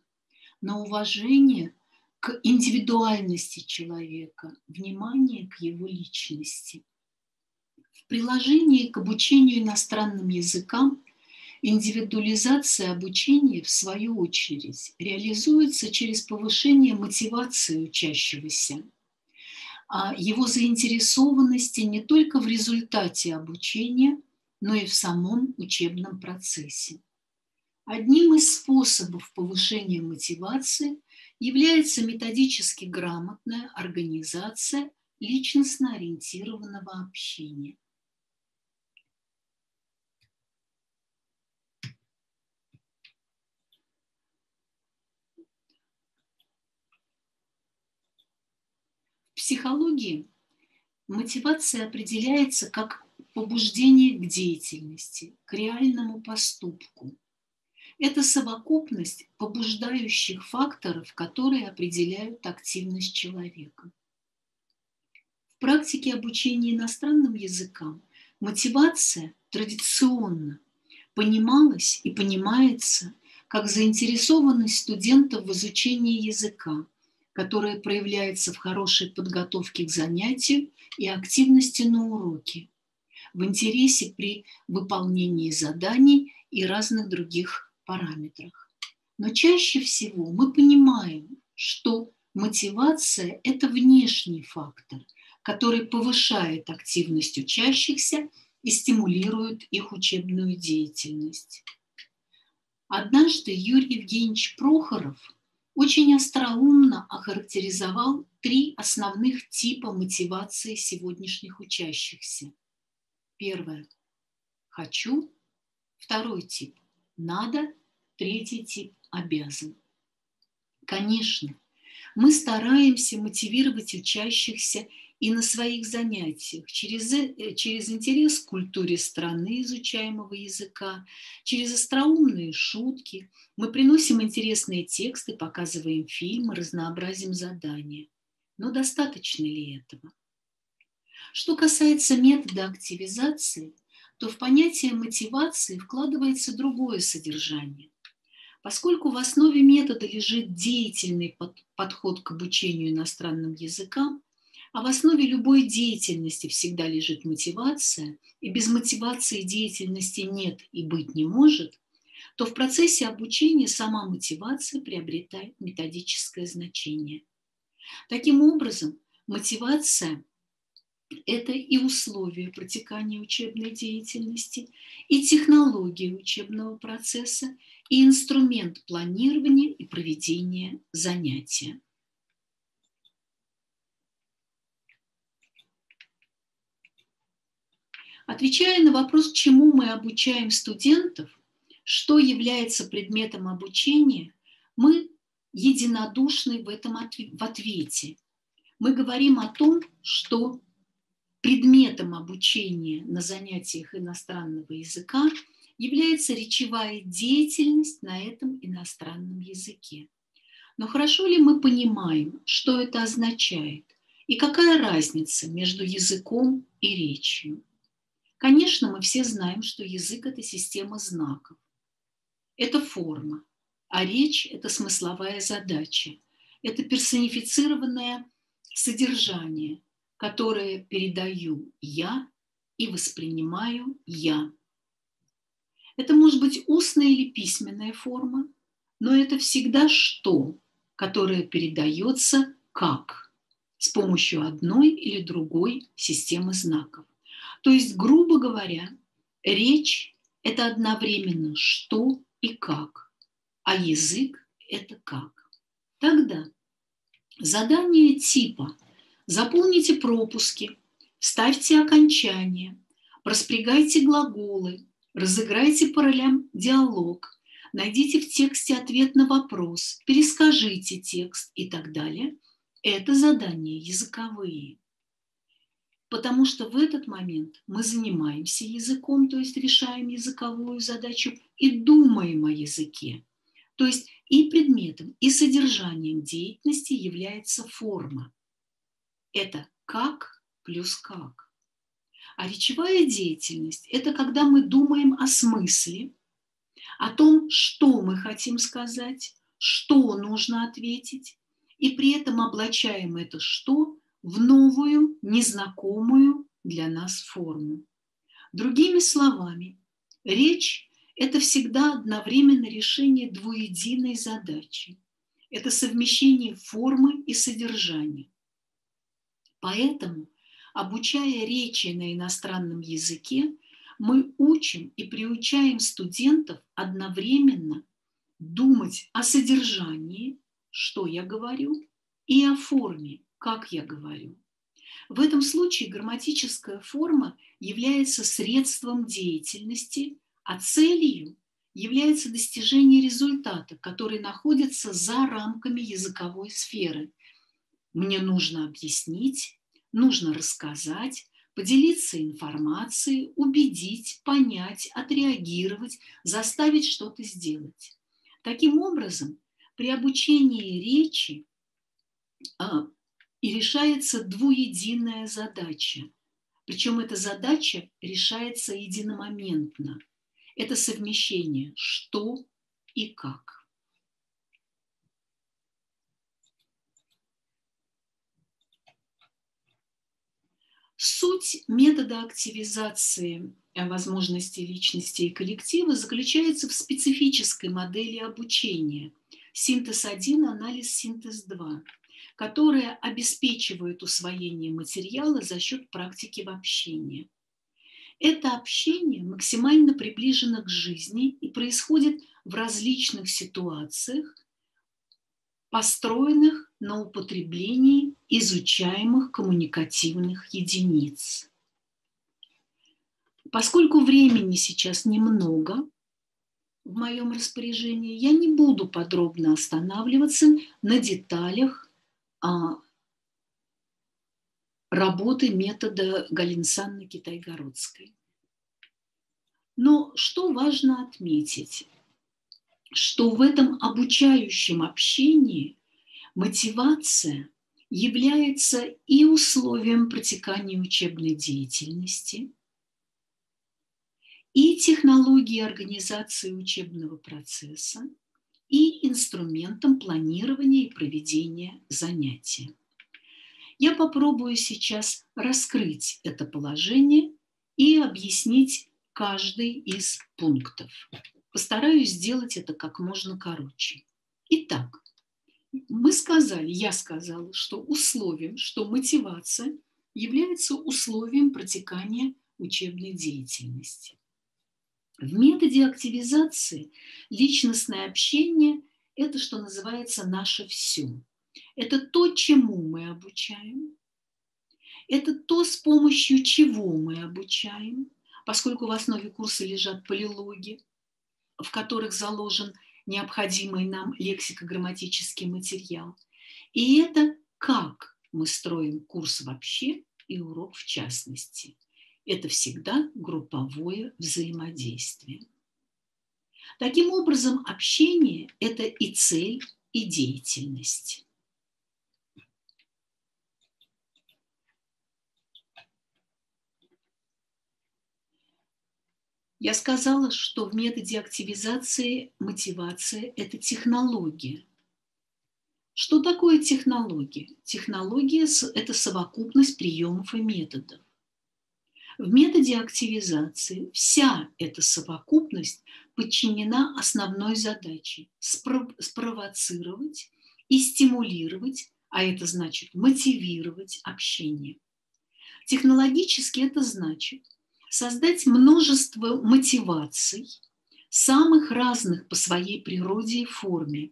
на уважение к индивидуальности человека, внимание к его личности. В приложении к обучению иностранным языкам индивидуализация обучения, в свою очередь, реализуется через повышение мотивации учащегося, а его заинтересованности не только в результате обучения, но и в самом учебном процессе. Одним из способов повышения мотивации является методически грамотная организация личностно ориентированного общения. Психологии мотивация определяется как побуждение к деятельности, к реальному поступку. Это совокупность побуждающих факторов, которые определяют активность человека. В практике обучения иностранным языкам мотивация традиционно понималась и понимается как заинтересованность студентов в изучении языка, которая проявляется в хорошей подготовке к занятию и активности на уроке, в интересе при выполнении заданий и разных других параметрах. Но чаще всего мы понимаем, что мотивация – это внешний фактор, который повышает активность учащихся и стимулирует их учебную деятельность. Однажды Юрий Евгеньевич Прохоров – очень остроумно охарактеризовал три основных типа мотивации сегодняшних учащихся. Первое – хочу. Второй тип – надо. Третий тип – обязан. Конечно, мы стараемся мотивировать учащихся и на своих занятиях, через, э, через интерес к культуре страны изучаемого языка, через остроумные шутки. Мы приносим интересные тексты, показываем фильмы, разнообразим задания. Но достаточно ли этого? Что касается метода активизации, то в понятие мотивации вкладывается другое содержание. Поскольку в основе метода лежит деятельный подход к обучению иностранным языкам, а в основе любой деятельности всегда лежит мотивация, и без мотивации деятельности нет и быть не может, то в процессе обучения сама мотивация приобретает методическое значение. Таким образом, мотивация – это и условия протекания учебной деятельности, и технология учебного процесса, и инструмент планирования и проведения занятия. Отвечая на вопрос, чему мы обучаем студентов, что является предметом обучения, мы единодушны в этом в ответе. Мы говорим о том, что предметом обучения на занятиях иностранного языка является речевая деятельность на этом иностранном языке. Но хорошо ли мы понимаем, что это означает и какая разница между языком и речью? Конечно, мы все знаем, что язык – это система знаков, это форма, а речь – это смысловая задача, это персонифицированное содержание, которое передаю я и воспринимаю я. Это может быть устная или письменная форма, но это всегда что, которое передается как, с помощью одной или другой системы знаков. То есть, грубо говоря, речь – это одновременно что и как, а язык – это как. Тогда задание типа «Заполните пропуски», «Вставьте окончания», «Распрягайте глаголы», «Разыграйте по ролям диалог», «Найдите в тексте ответ на вопрос», «Перескажите текст» и так далее – это задания языковые потому что в этот момент мы занимаемся языком, то есть решаем языковую задачу и думаем о языке. То есть и предметом, и содержанием деятельности является форма. Это как плюс как. А речевая деятельность – это когда мы думаем о смысле, о том, что мы хотим сказать, что нужно ответить, и при этом облачаем это «что» в новую, незнакомую для нас форму. Другими словами, речь – это всегда одновременно решение двуединой задачи. Это совмещение формы и содержания. Поэтому, обучая речи на иностранном языке, мы учим и приучаем студентов одновременно думать о содержании, что я говорю, и о форме, как я говорю. В этом случае грамматическая форма является средством деятельности, а целью является достижение результата, который находится за рамками языковой сферы. Мне нужно объяснить, нужно рассказать, поделиться информацией, убедить, понять, отреагировать, заставить что-то сделать. Таким образом, при обучении речи а, и решается двуединая задача. Причем эта задача решается единомоментно. Это совмещение «что» и «как». Суть метода активизации возможностей личности и коллектива заключается в специфической модели обучения. Синтез 1, анализ синтез 2 которая обеспечивает усвоение материала за счет практики в общении. Это общение максимально приближено к жизни и происходит в различных ситуациях, построенных на употреблении изучаемых коммуникативных единиц. Поскольку времени сейчас немного в моем распоряжении, я не буду подробно останавливаться на деталях работы метода Галинсанны Китайгородской. Но что важно отметить, что в этом обучающем общении мотивация является и условием протекания учебной деятельности, и технологии организации учебного процесса – и инструментом планирования и проведения занятия. Я попробую сейчас раскрыть это положение и объяснить каждый из пунктов. Постараюсь сделать это как можно короче. Итак, мы сказали, я сказала, что условием, что мотивация является условием протекания учебной деятельности. В методе активизации личностное общение – это, что называется, наше все. Это то, чему мы обучаем. Это то, с помощью чего мы обучаем, поскольку в основе курса лежат полилоги, в которых заложен необходимый нам лексико-грамматический материал. И это как мы строим курс вообще и урок в частности – это всегда групповое взаимодействие. Таким образом, общение – это и цель, и деятельность. Я сказала, что в методе активизации мотивация – это технология. Что такое технология? Технология – это совокупность приемов и методов. В методе активизации вся эта совокупность подчинена основной задаче – спровоцировать и стимулировать, а это значит мотивировать общение. Технологически это значит создать множество мотиваций, самых разных по своей природе и форме,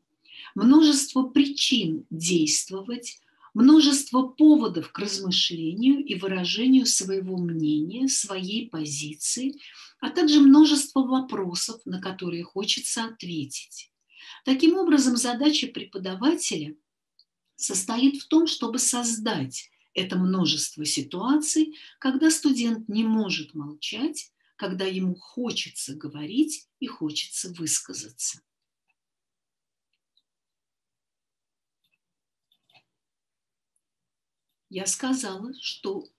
множество причин действовать, множество поводов к размышлению и выражению своего мнения, своей позиции, а также множество вопросов, на которые хочется ответить. Таким образом, задача преподавателя состоит в том, чтобы создать это множество ситуаций, когда студент не может молчать, когда ему хочется говорить и хочется высказаться. Я сказала, что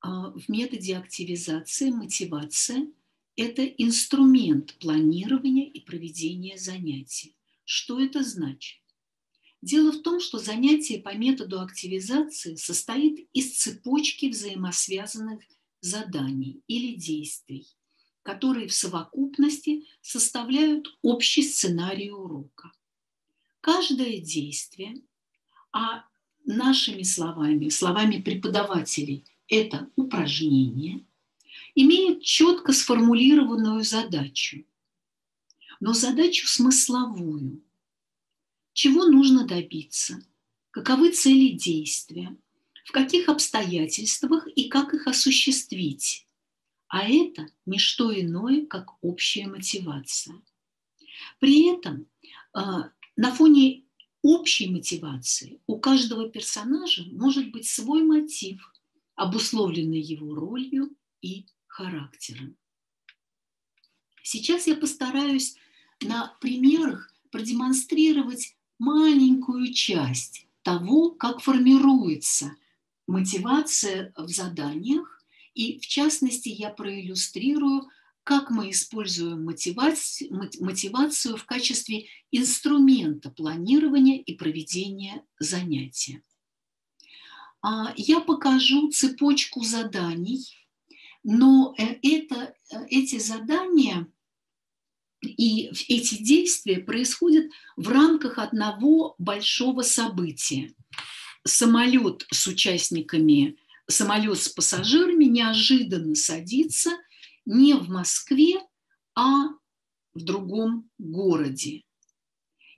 а, в методе активизации мотивация – это инструмент планирования и проведения занятий. Что это значит? Дело в том, что занятие по методу активизации состоит из цепочки взаимосвязанных заданий или действий, которые в совокупности составляют общий сценарий урока. Каждое действие, а нашими словами, словами преподавателей, это упражнение, имеет четко сформулированную задачу, но задачу смысловую. Чего нужно добиться? Каковы цели действия? В каких обстоятельствах и как их осуществить? А это не что иное, как общая мотивация. При этом а, на фоне общей мотивации у каждого персонажа может быть свой мотив, обусловленный его ролью и характером. Сейчас я постараюсь на примерах продемонстрировать маленькую часть того, как формируется мотивация в заданиях, и в частности я проиллюстрирую, как мы используем мотивацию, мотивацию в качестве инструмента планирования и проведения занятия. А, я покажу цепочку заданий, но э, это, э, эти задания и эти действия происходят в рамках одного большого события. Самолет с участниками, самолет с пассажирами неожиданно садится не в Москве, а в другом городе.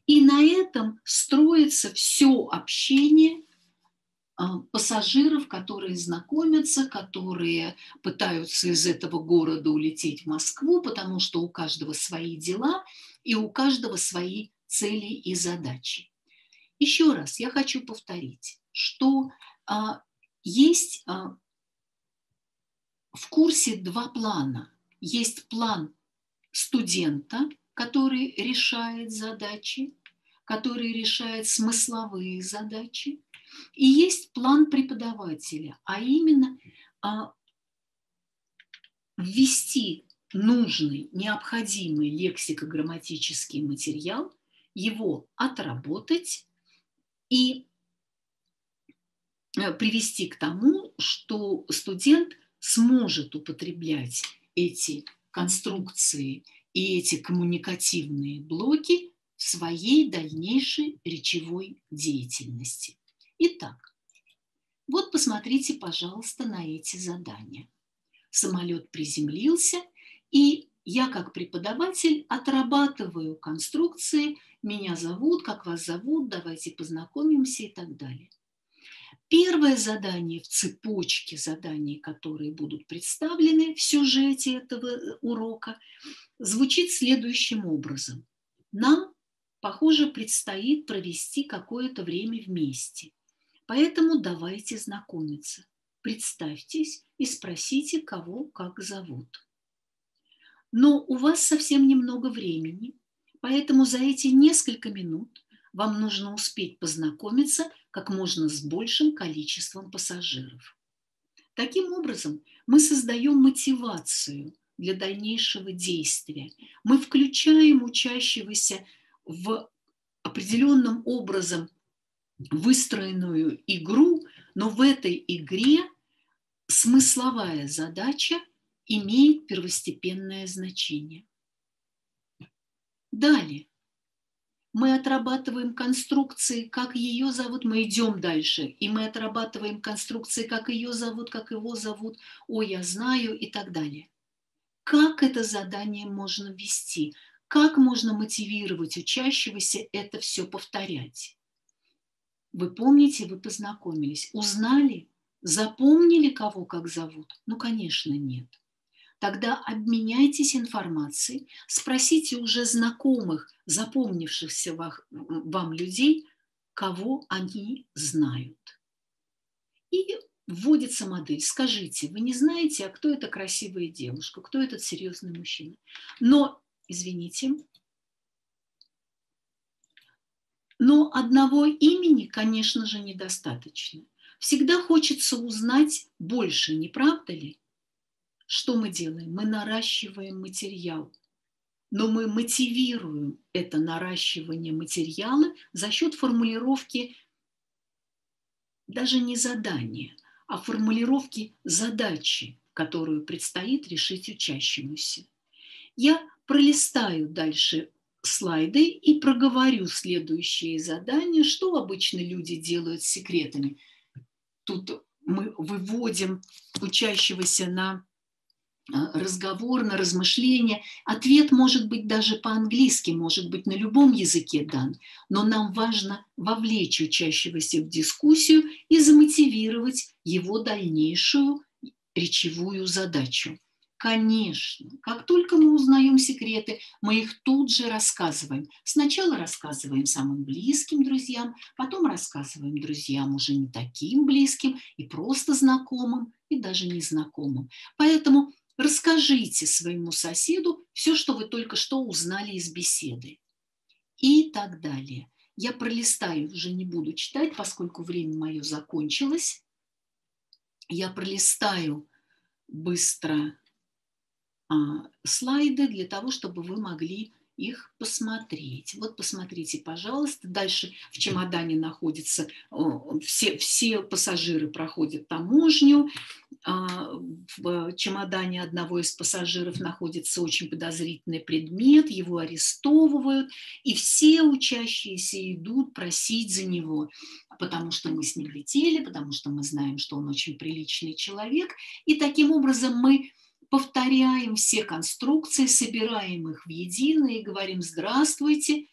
И на этом строится все общение а, пассажиров, которые знакомятся, которые пытаются из этого города улететь в Москву, потому что у каждого свои дела и у каждого свои цели и задачи. Еще раз я хочу повторить, что а, есть а, в курсе два плана. Есть план студента, который решает задачи, который решает смысловые задачи, и есть план преподавателя, а именно а, ввести нужный, необходимый лексико-грамматический материал, его отработать и э, привести к тому, что студент сможет употреблять эти конструкции и эти коммуникативные блоки в своей дальнейшей речевой деятельности. Итак, вот посмотрите, пожалуйста, на эти задания. Самолет приземлился, и я как преподаватель отрабатываю конструкции «меня зовут», «как вас зовут», «давайте познакомимся» и так далее. Первое задание в цепочке заданий, которые будут представлены в сюжете этого урока, звучит следующим образом. Нам, похоже, предстоит провести какое-то время вместе – Поэтому давайте знакомиться. Представьтесь и спросите, кого как зовут. Но у вас совсем немного времени, поэтому за эти несколько минут вам нужно успеть познакомиться как можно с большим количеством пассажиров. Таким образом, мы создаем мотивацию для дальнейшего действия. Мы включаем учащегося в определенным образом выстроенную игру, но в этой игре смысловая задача имеет первостепенное значение. Далее. Мы отрабатываем конструкции, как ее зовут, мы идем дальше, и мы отрабатываем конструкции, как ее зовут, как его зовут, о, я знаю и так далее. Как это задание можно вести? Как можно мотивировать учащегося это все повторять? Вы помните, вы познакомились, узнали, запомнили, кого как зовут? Ну, конечно, нет. Тогда обменяйтесь информацией, спросите уже знакомых, запомнившихся вам людей, кого они знают. И вводится модель. Скажите, вы не знаете, а кто эта красивая девушка, кто этот серьезный мужчина? Но, извините, Но одного имени, конечно же, недостаточно. Всегда хочется узнать больше, не правда ли? Что мы делаем? Мы наращиваем материал, но мы мотивируем это наращивание материала за счет формулировки даже не задания, а формулировки задачи, которую предстоит решить учащемуся. Я пролистаю дальше слайды и проговорю следующие задания, что обычно люди делают с секретами. Тут мы выводим учащегося на разговор, на размышление. Ответ может быть даже по-английски, может быть на любом языке дан, но нам важно вовлечь учащегося в дискуссию и замотивировать его дальнейшую речевую задачу. Конечно, как только мы узнаем секреты, мы их тут же рассказываем. Сначала рассказываем самым близким друзьям, потом рассказываем друзьям уже не таким близким и просто знакомым, и даже незнакомым. Поэтому расскажите своему соседу все, что вы только что узнали из беседы. И так далее. Я пролистаю, уже не буду читать, поскольку время мое закончилось. Я пролистаю быстро а, слайды для того, чтобы вы могли их посмотреть. Вот посмотрите, пожалуйста. Дальше в чемодане находятся все, все пассажиры проходят таможню. А, в чемодане одного из пассажиров находится очень подозрительный предмет, его арестовывают, и все учащиеся идут просить за него, потому что мы с ним летели, потому что мы знаем, что он очень приличный человек, и таким образом мы повторяем все конструкции, собираем их в едино и говорим «Здравствуйте,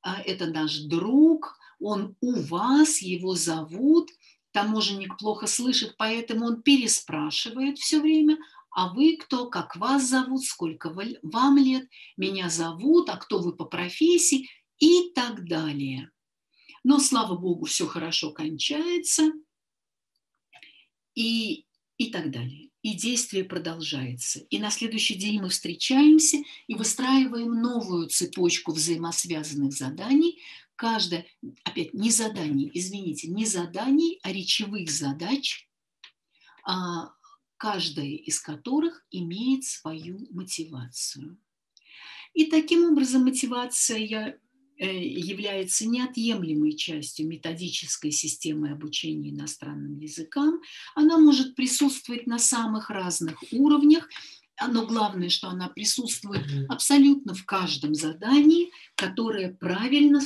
а, это наш друг, он у вас, его зовут». Таможенник плохо слышит, поэтому он переспрашивает все время, а вы кто, как вас зовут, сколько вам лет, меня зовут, а кто вы по профессии и так далее. Но, слава богу, все хорошо кончается и, и так далее и действие продолжается. И на следующий день мы встречаемся и выстраиваем новую цепочку взаимосвязанных заданий. Каждое, опять, не заданий, извините, не заданий, а речевых задач, а, каждая из которых имеет свою мотивацию. И таким образом мотивация, я Э, является неотъемлемой частью методической системы обучения иностранным языкам. Она может присутствовать на самых разных уровнях, но главное, что она присутствует абсолютно в каждом задании, которое правильно,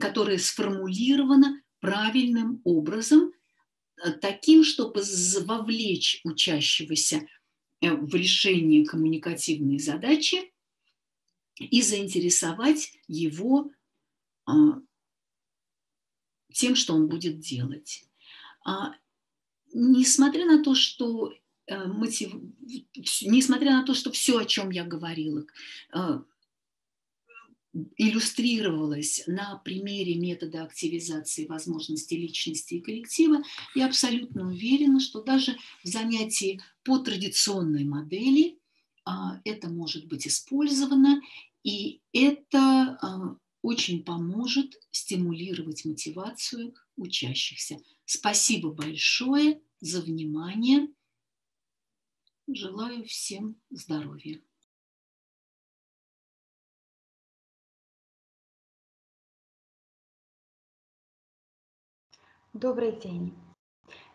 которое сформулировано правильным образом, э, таким, чтобы вовлечь учащегося э, в решение коммуникативной задачи и заинтересовать его а, тем, что он будет делать. А, несмотря на то, что э, мотив... несмотря на то, что все, о чем я говорила, иллюстрировалось на примере метода активизации возможностей личности и коллектива, я абсолютно уверена, что даже в занятии по традиционной модели а, это может быть использовано, и это а, очень поможет стимулировать мотивацию учащихся. Спасибо большое за внимание. Желаю всем здоровья. Добрый день.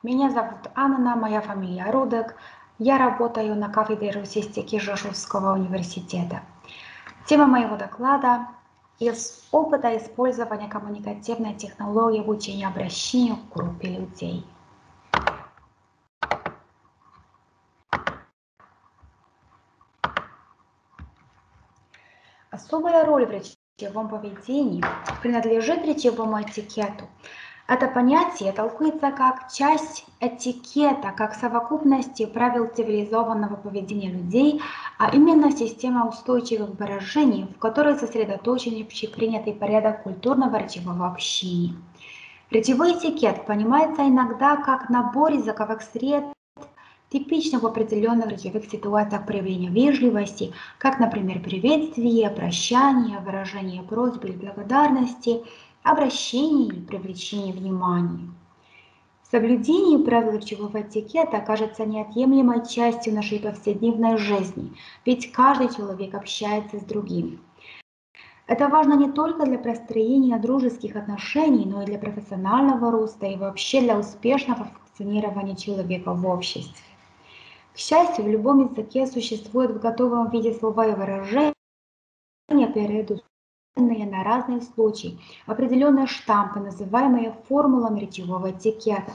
Меня зовут Анна, моя фамилия Рудок. Я работаю на кафедре русистики Жешувского университета. Тема моего доклада из опыта использования коммуникативной технологии в учении обращению к группе людей. Особая роль в речевом поведении принадлежит речевому этикету – это понятие толкуется как часть этикета, как совокупности правил цивилизованного поведения людей, а именно система устойчивых выражений, в которой сосредоточен общепринятый порядок культурного речевого общения. Речевой этикет понимается иногда как набор языковых средств, типичных в определенных речевых ситуациях проявления вежливости, как, например, приветствие, прощание, выражение просьбы или благодарности – обращение и привлечение внимания. Соблюдение правил речевого этикета окажется неотъемлемой частью нашей повседневной жизни, ведь каждый человек общается с другим. Это важно не только для построения дружеских отношений, но и для профессионального роста и вообще для успешного функционирования человека в обществе. К счастью, в любом языке существуют в готовом виде слова и выражения, переименованные на разные случаи, определенные штампы, называемые формулами речевого этикета.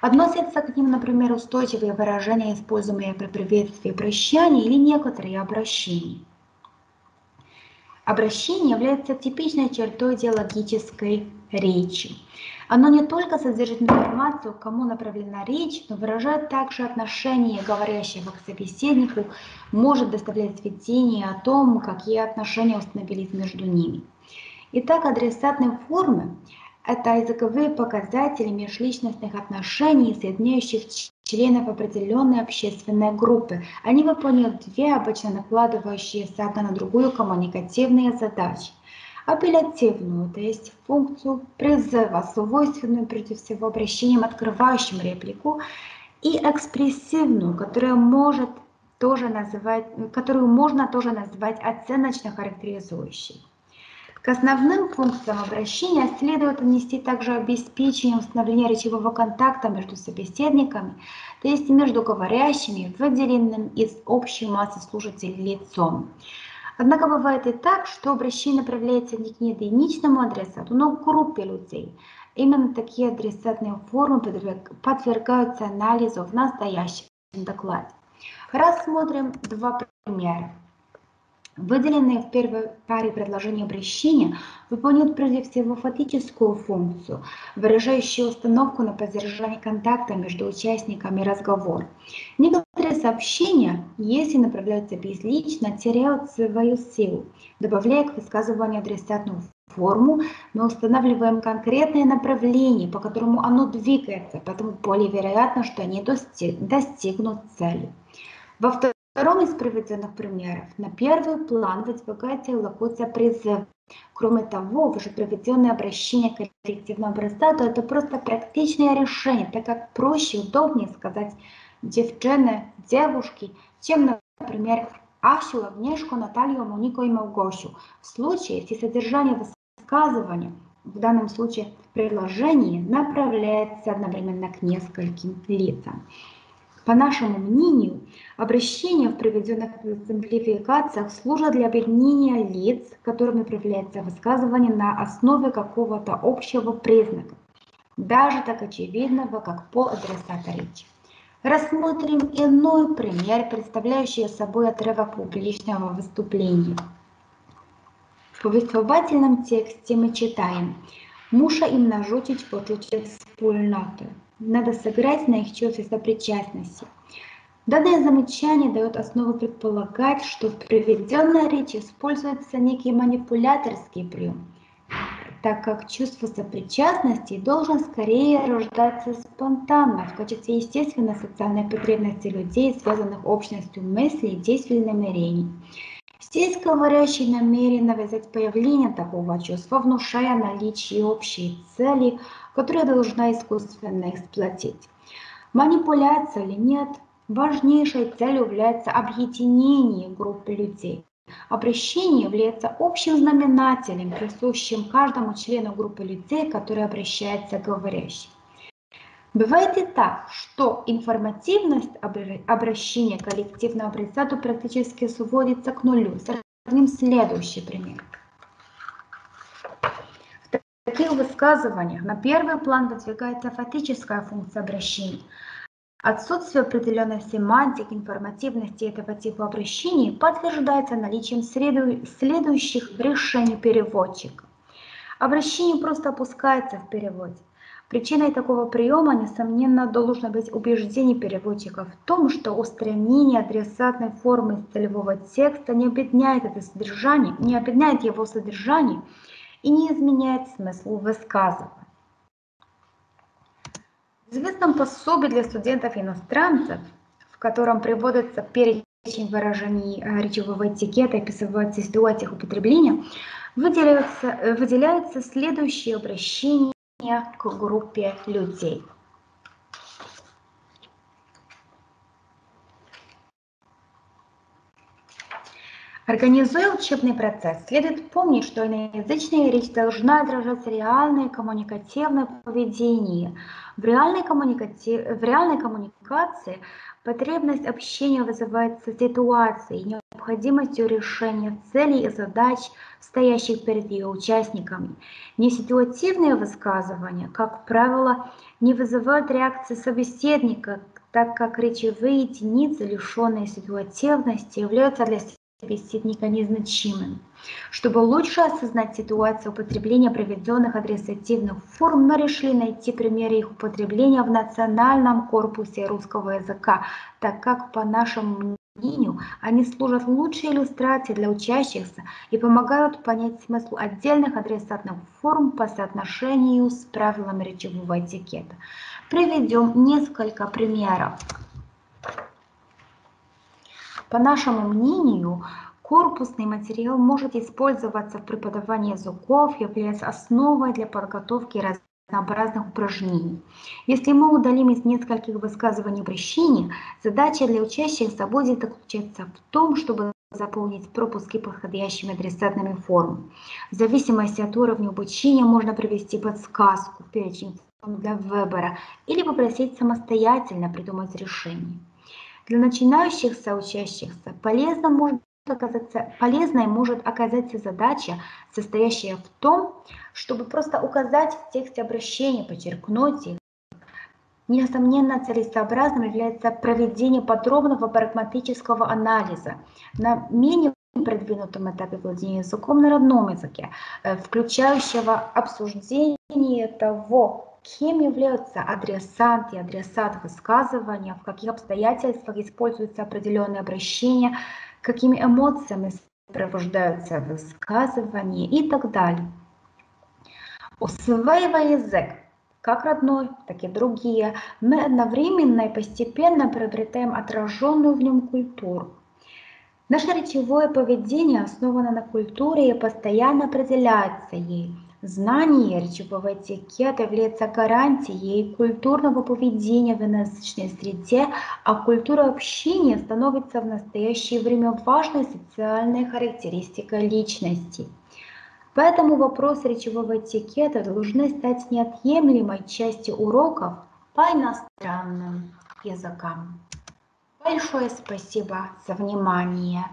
Относятся к ним, например, устойчивые выражения, используемые при приветствии и прощании или некоторые обращения. Обращение является типичной чертой диалогической речи. Оно не только содержит информацию, кому направлена речь, но выражает также отношение говорящего к собеседнику, может доставлять сведения о том, какие отношения установились между ними. Итак, адресатные формы – это языковые показатели межличностных отношений, соединяющих членов определенной общественной группы. Они выполняют две обычно накладывающиеся одна на другую коммуникативные задачи. Апеллятивную, то есть функцию призыва, свойственную прежде всего обращением, открывающим реплику, и экспрессивную, которая может тоже называть, которую можно тоже назвать оценочно характеризующей. К основным функциям обращения следует отнести также обеспечение установления речевого контакта между собеседниками, то есть между говорящими, выделенным из общей массы слушателей лицом. Однако бывает и так, что обращение направляется не к единичному адресату, но к группе людей. Именно такие адресатные формы подвергаются анализу в настоящем докладе. Рассмотрим два примера. Выделенные в первой паре предложения обращения выполняют прежде всего фактическую функцию, выражающую установку на поддержание контакта между участниками разговора. Некоторые сообщения, если направляются безлично, теряют свою силу. Добавляя к высказыванию адресатную форму, мы устанавливаем конкретное направление, по которому оно двигается, поэтому более вероятно, что они достигнут цели. Во втором из приведенных примеров на первый план выдвигается локуция призыв. Кроме того, уже проведенное обращение к коллективному образцу это просто практичное решение, так как проще удобнее сказать девчины, девушки, чем, например, Асю, Агнешку, Наталью, Монику и Мелгошу. В случае, если содержание высказывания, в данном случае предложение, направляется одновременно к нескольким лицам. По нашему мнению, обращения в приведенных экземплификациях служат для объединения лиц, которым направляется высказывание на основе какого-то общего признака, даже так очевидного, как пол адресата речи. Рассмотрим иной пример, представляющий собой отрывок публичного выступления. В повествовательном тексте мы читаем «Муша им нажутить почуття спільноти». Надо сыграть на их чувстве сопричастности. Данное замечание дает основу предполагать, что в приведенной речи используется некий манипуляторский прием, так как чувство сопричастности должен скорее рождаться спонтанно в качестве естественной социальной потребности людей, связанных общностью мыслей и действий намерений. Здесь говорящий намерен навязать появление такого чувства, внушая наличие общей цели, которую должна искусственно эксплуатировать. Манипуляция или нет, важнейшей целью является объединение группы людей. Обращение является общим знаменателем, присущим каждому члену группы людей, который обращается к говорящим. Бывает и так, что информативность обращения коллективного председателя практически сводится к нулю. Сравним следующий пример. Таких высказываниях на первый план выдвигается фактическая функция обращения. Отсутствие определенной семантики, информативности этого типа обращений подтверждается наличием следующих решений переводчика. Обращение просто опускается в переводе. Причиной такого приема, несомненно, должно быть убеждение переводчика в том, что устранение адресатной формы целевого текста не объединяет это содержание, не объединяет его содержание и не изменяет смысл высказывания. В известном пособии для студентов-иностранцев, в котором приводится перечень выражений э, речевого этикета, описывается ситуация их употребления, выделяются, выделяются следующие обращения к группе людей. Организуя учебный процесс, следует помнить, что иноязычная речь должна отражать реальное коммуникативное поведение. В реальной, коммуникати... в реальной коммуникации потребность общения вызывается ситуацией, необходимостью решения целей и задач, стоящих перед ее участниками. Неситуативные высказывания, как правило, не вызывают реакции собеседника, так как речевые единицы, лишенные ситуативности, являются для собеседника незначимым. Чтобы лучше осознать ситуацию употребления приведенных адресативных форм, мы решили найти примеры их употребления в национальном корпусе русского языка, так как, по нашему мнению, они служат лучшей иллюстрацией для учащихся и помогают понять смысл отдельных адресатных форм по соотношению с правилами речевого этикета. Приведем несколько примеров. По нашему мнению, корпусный материал может использоваться в преподавании языков, являясь основой для подготовки разнообразных упражнений. Если мы удалим из нескольких высказываний обращения, задача для учащихся будет заключаться в том, чтобы заполнить пропуски подходящими адресатными формами. В зависимости от уровня обучения можно привести подсказку, перечень для выбора или попросить самостоятельно придумать решение. Для начинающихся учащихся полезно может оказаться, полезной может оказаться задача, состоящая в том, чтобы просто указать в тексте обращения, подчеркнуть их. Несомненно, целесообразным является проведение подробного прагматического анализа на менее продвинутом этапе владения языком на родном языке, э, включающего обсуждение того, Кем являются адресант и адресат высказывания, в каких обстоятельствах используются определенные обращения, какими эмоциями сопровождаются высказывания и так далее. Усваивая язык, как родной, так и другие, мы одновременно и постепенно приобретаем отраженную в нем культуру. Наше речевое поведение основано на культуре и постоянно определяется ей – Знание речевого этикета является гарантией культурного поведения в иноязычной среде, а культура общения становится в настоящее время важной социальной характеристикой личности. Поэтому вопросы речевого этикета должны стать неотъемлемой частью уроков по иностранным языкам. Большое спасибо за внимание.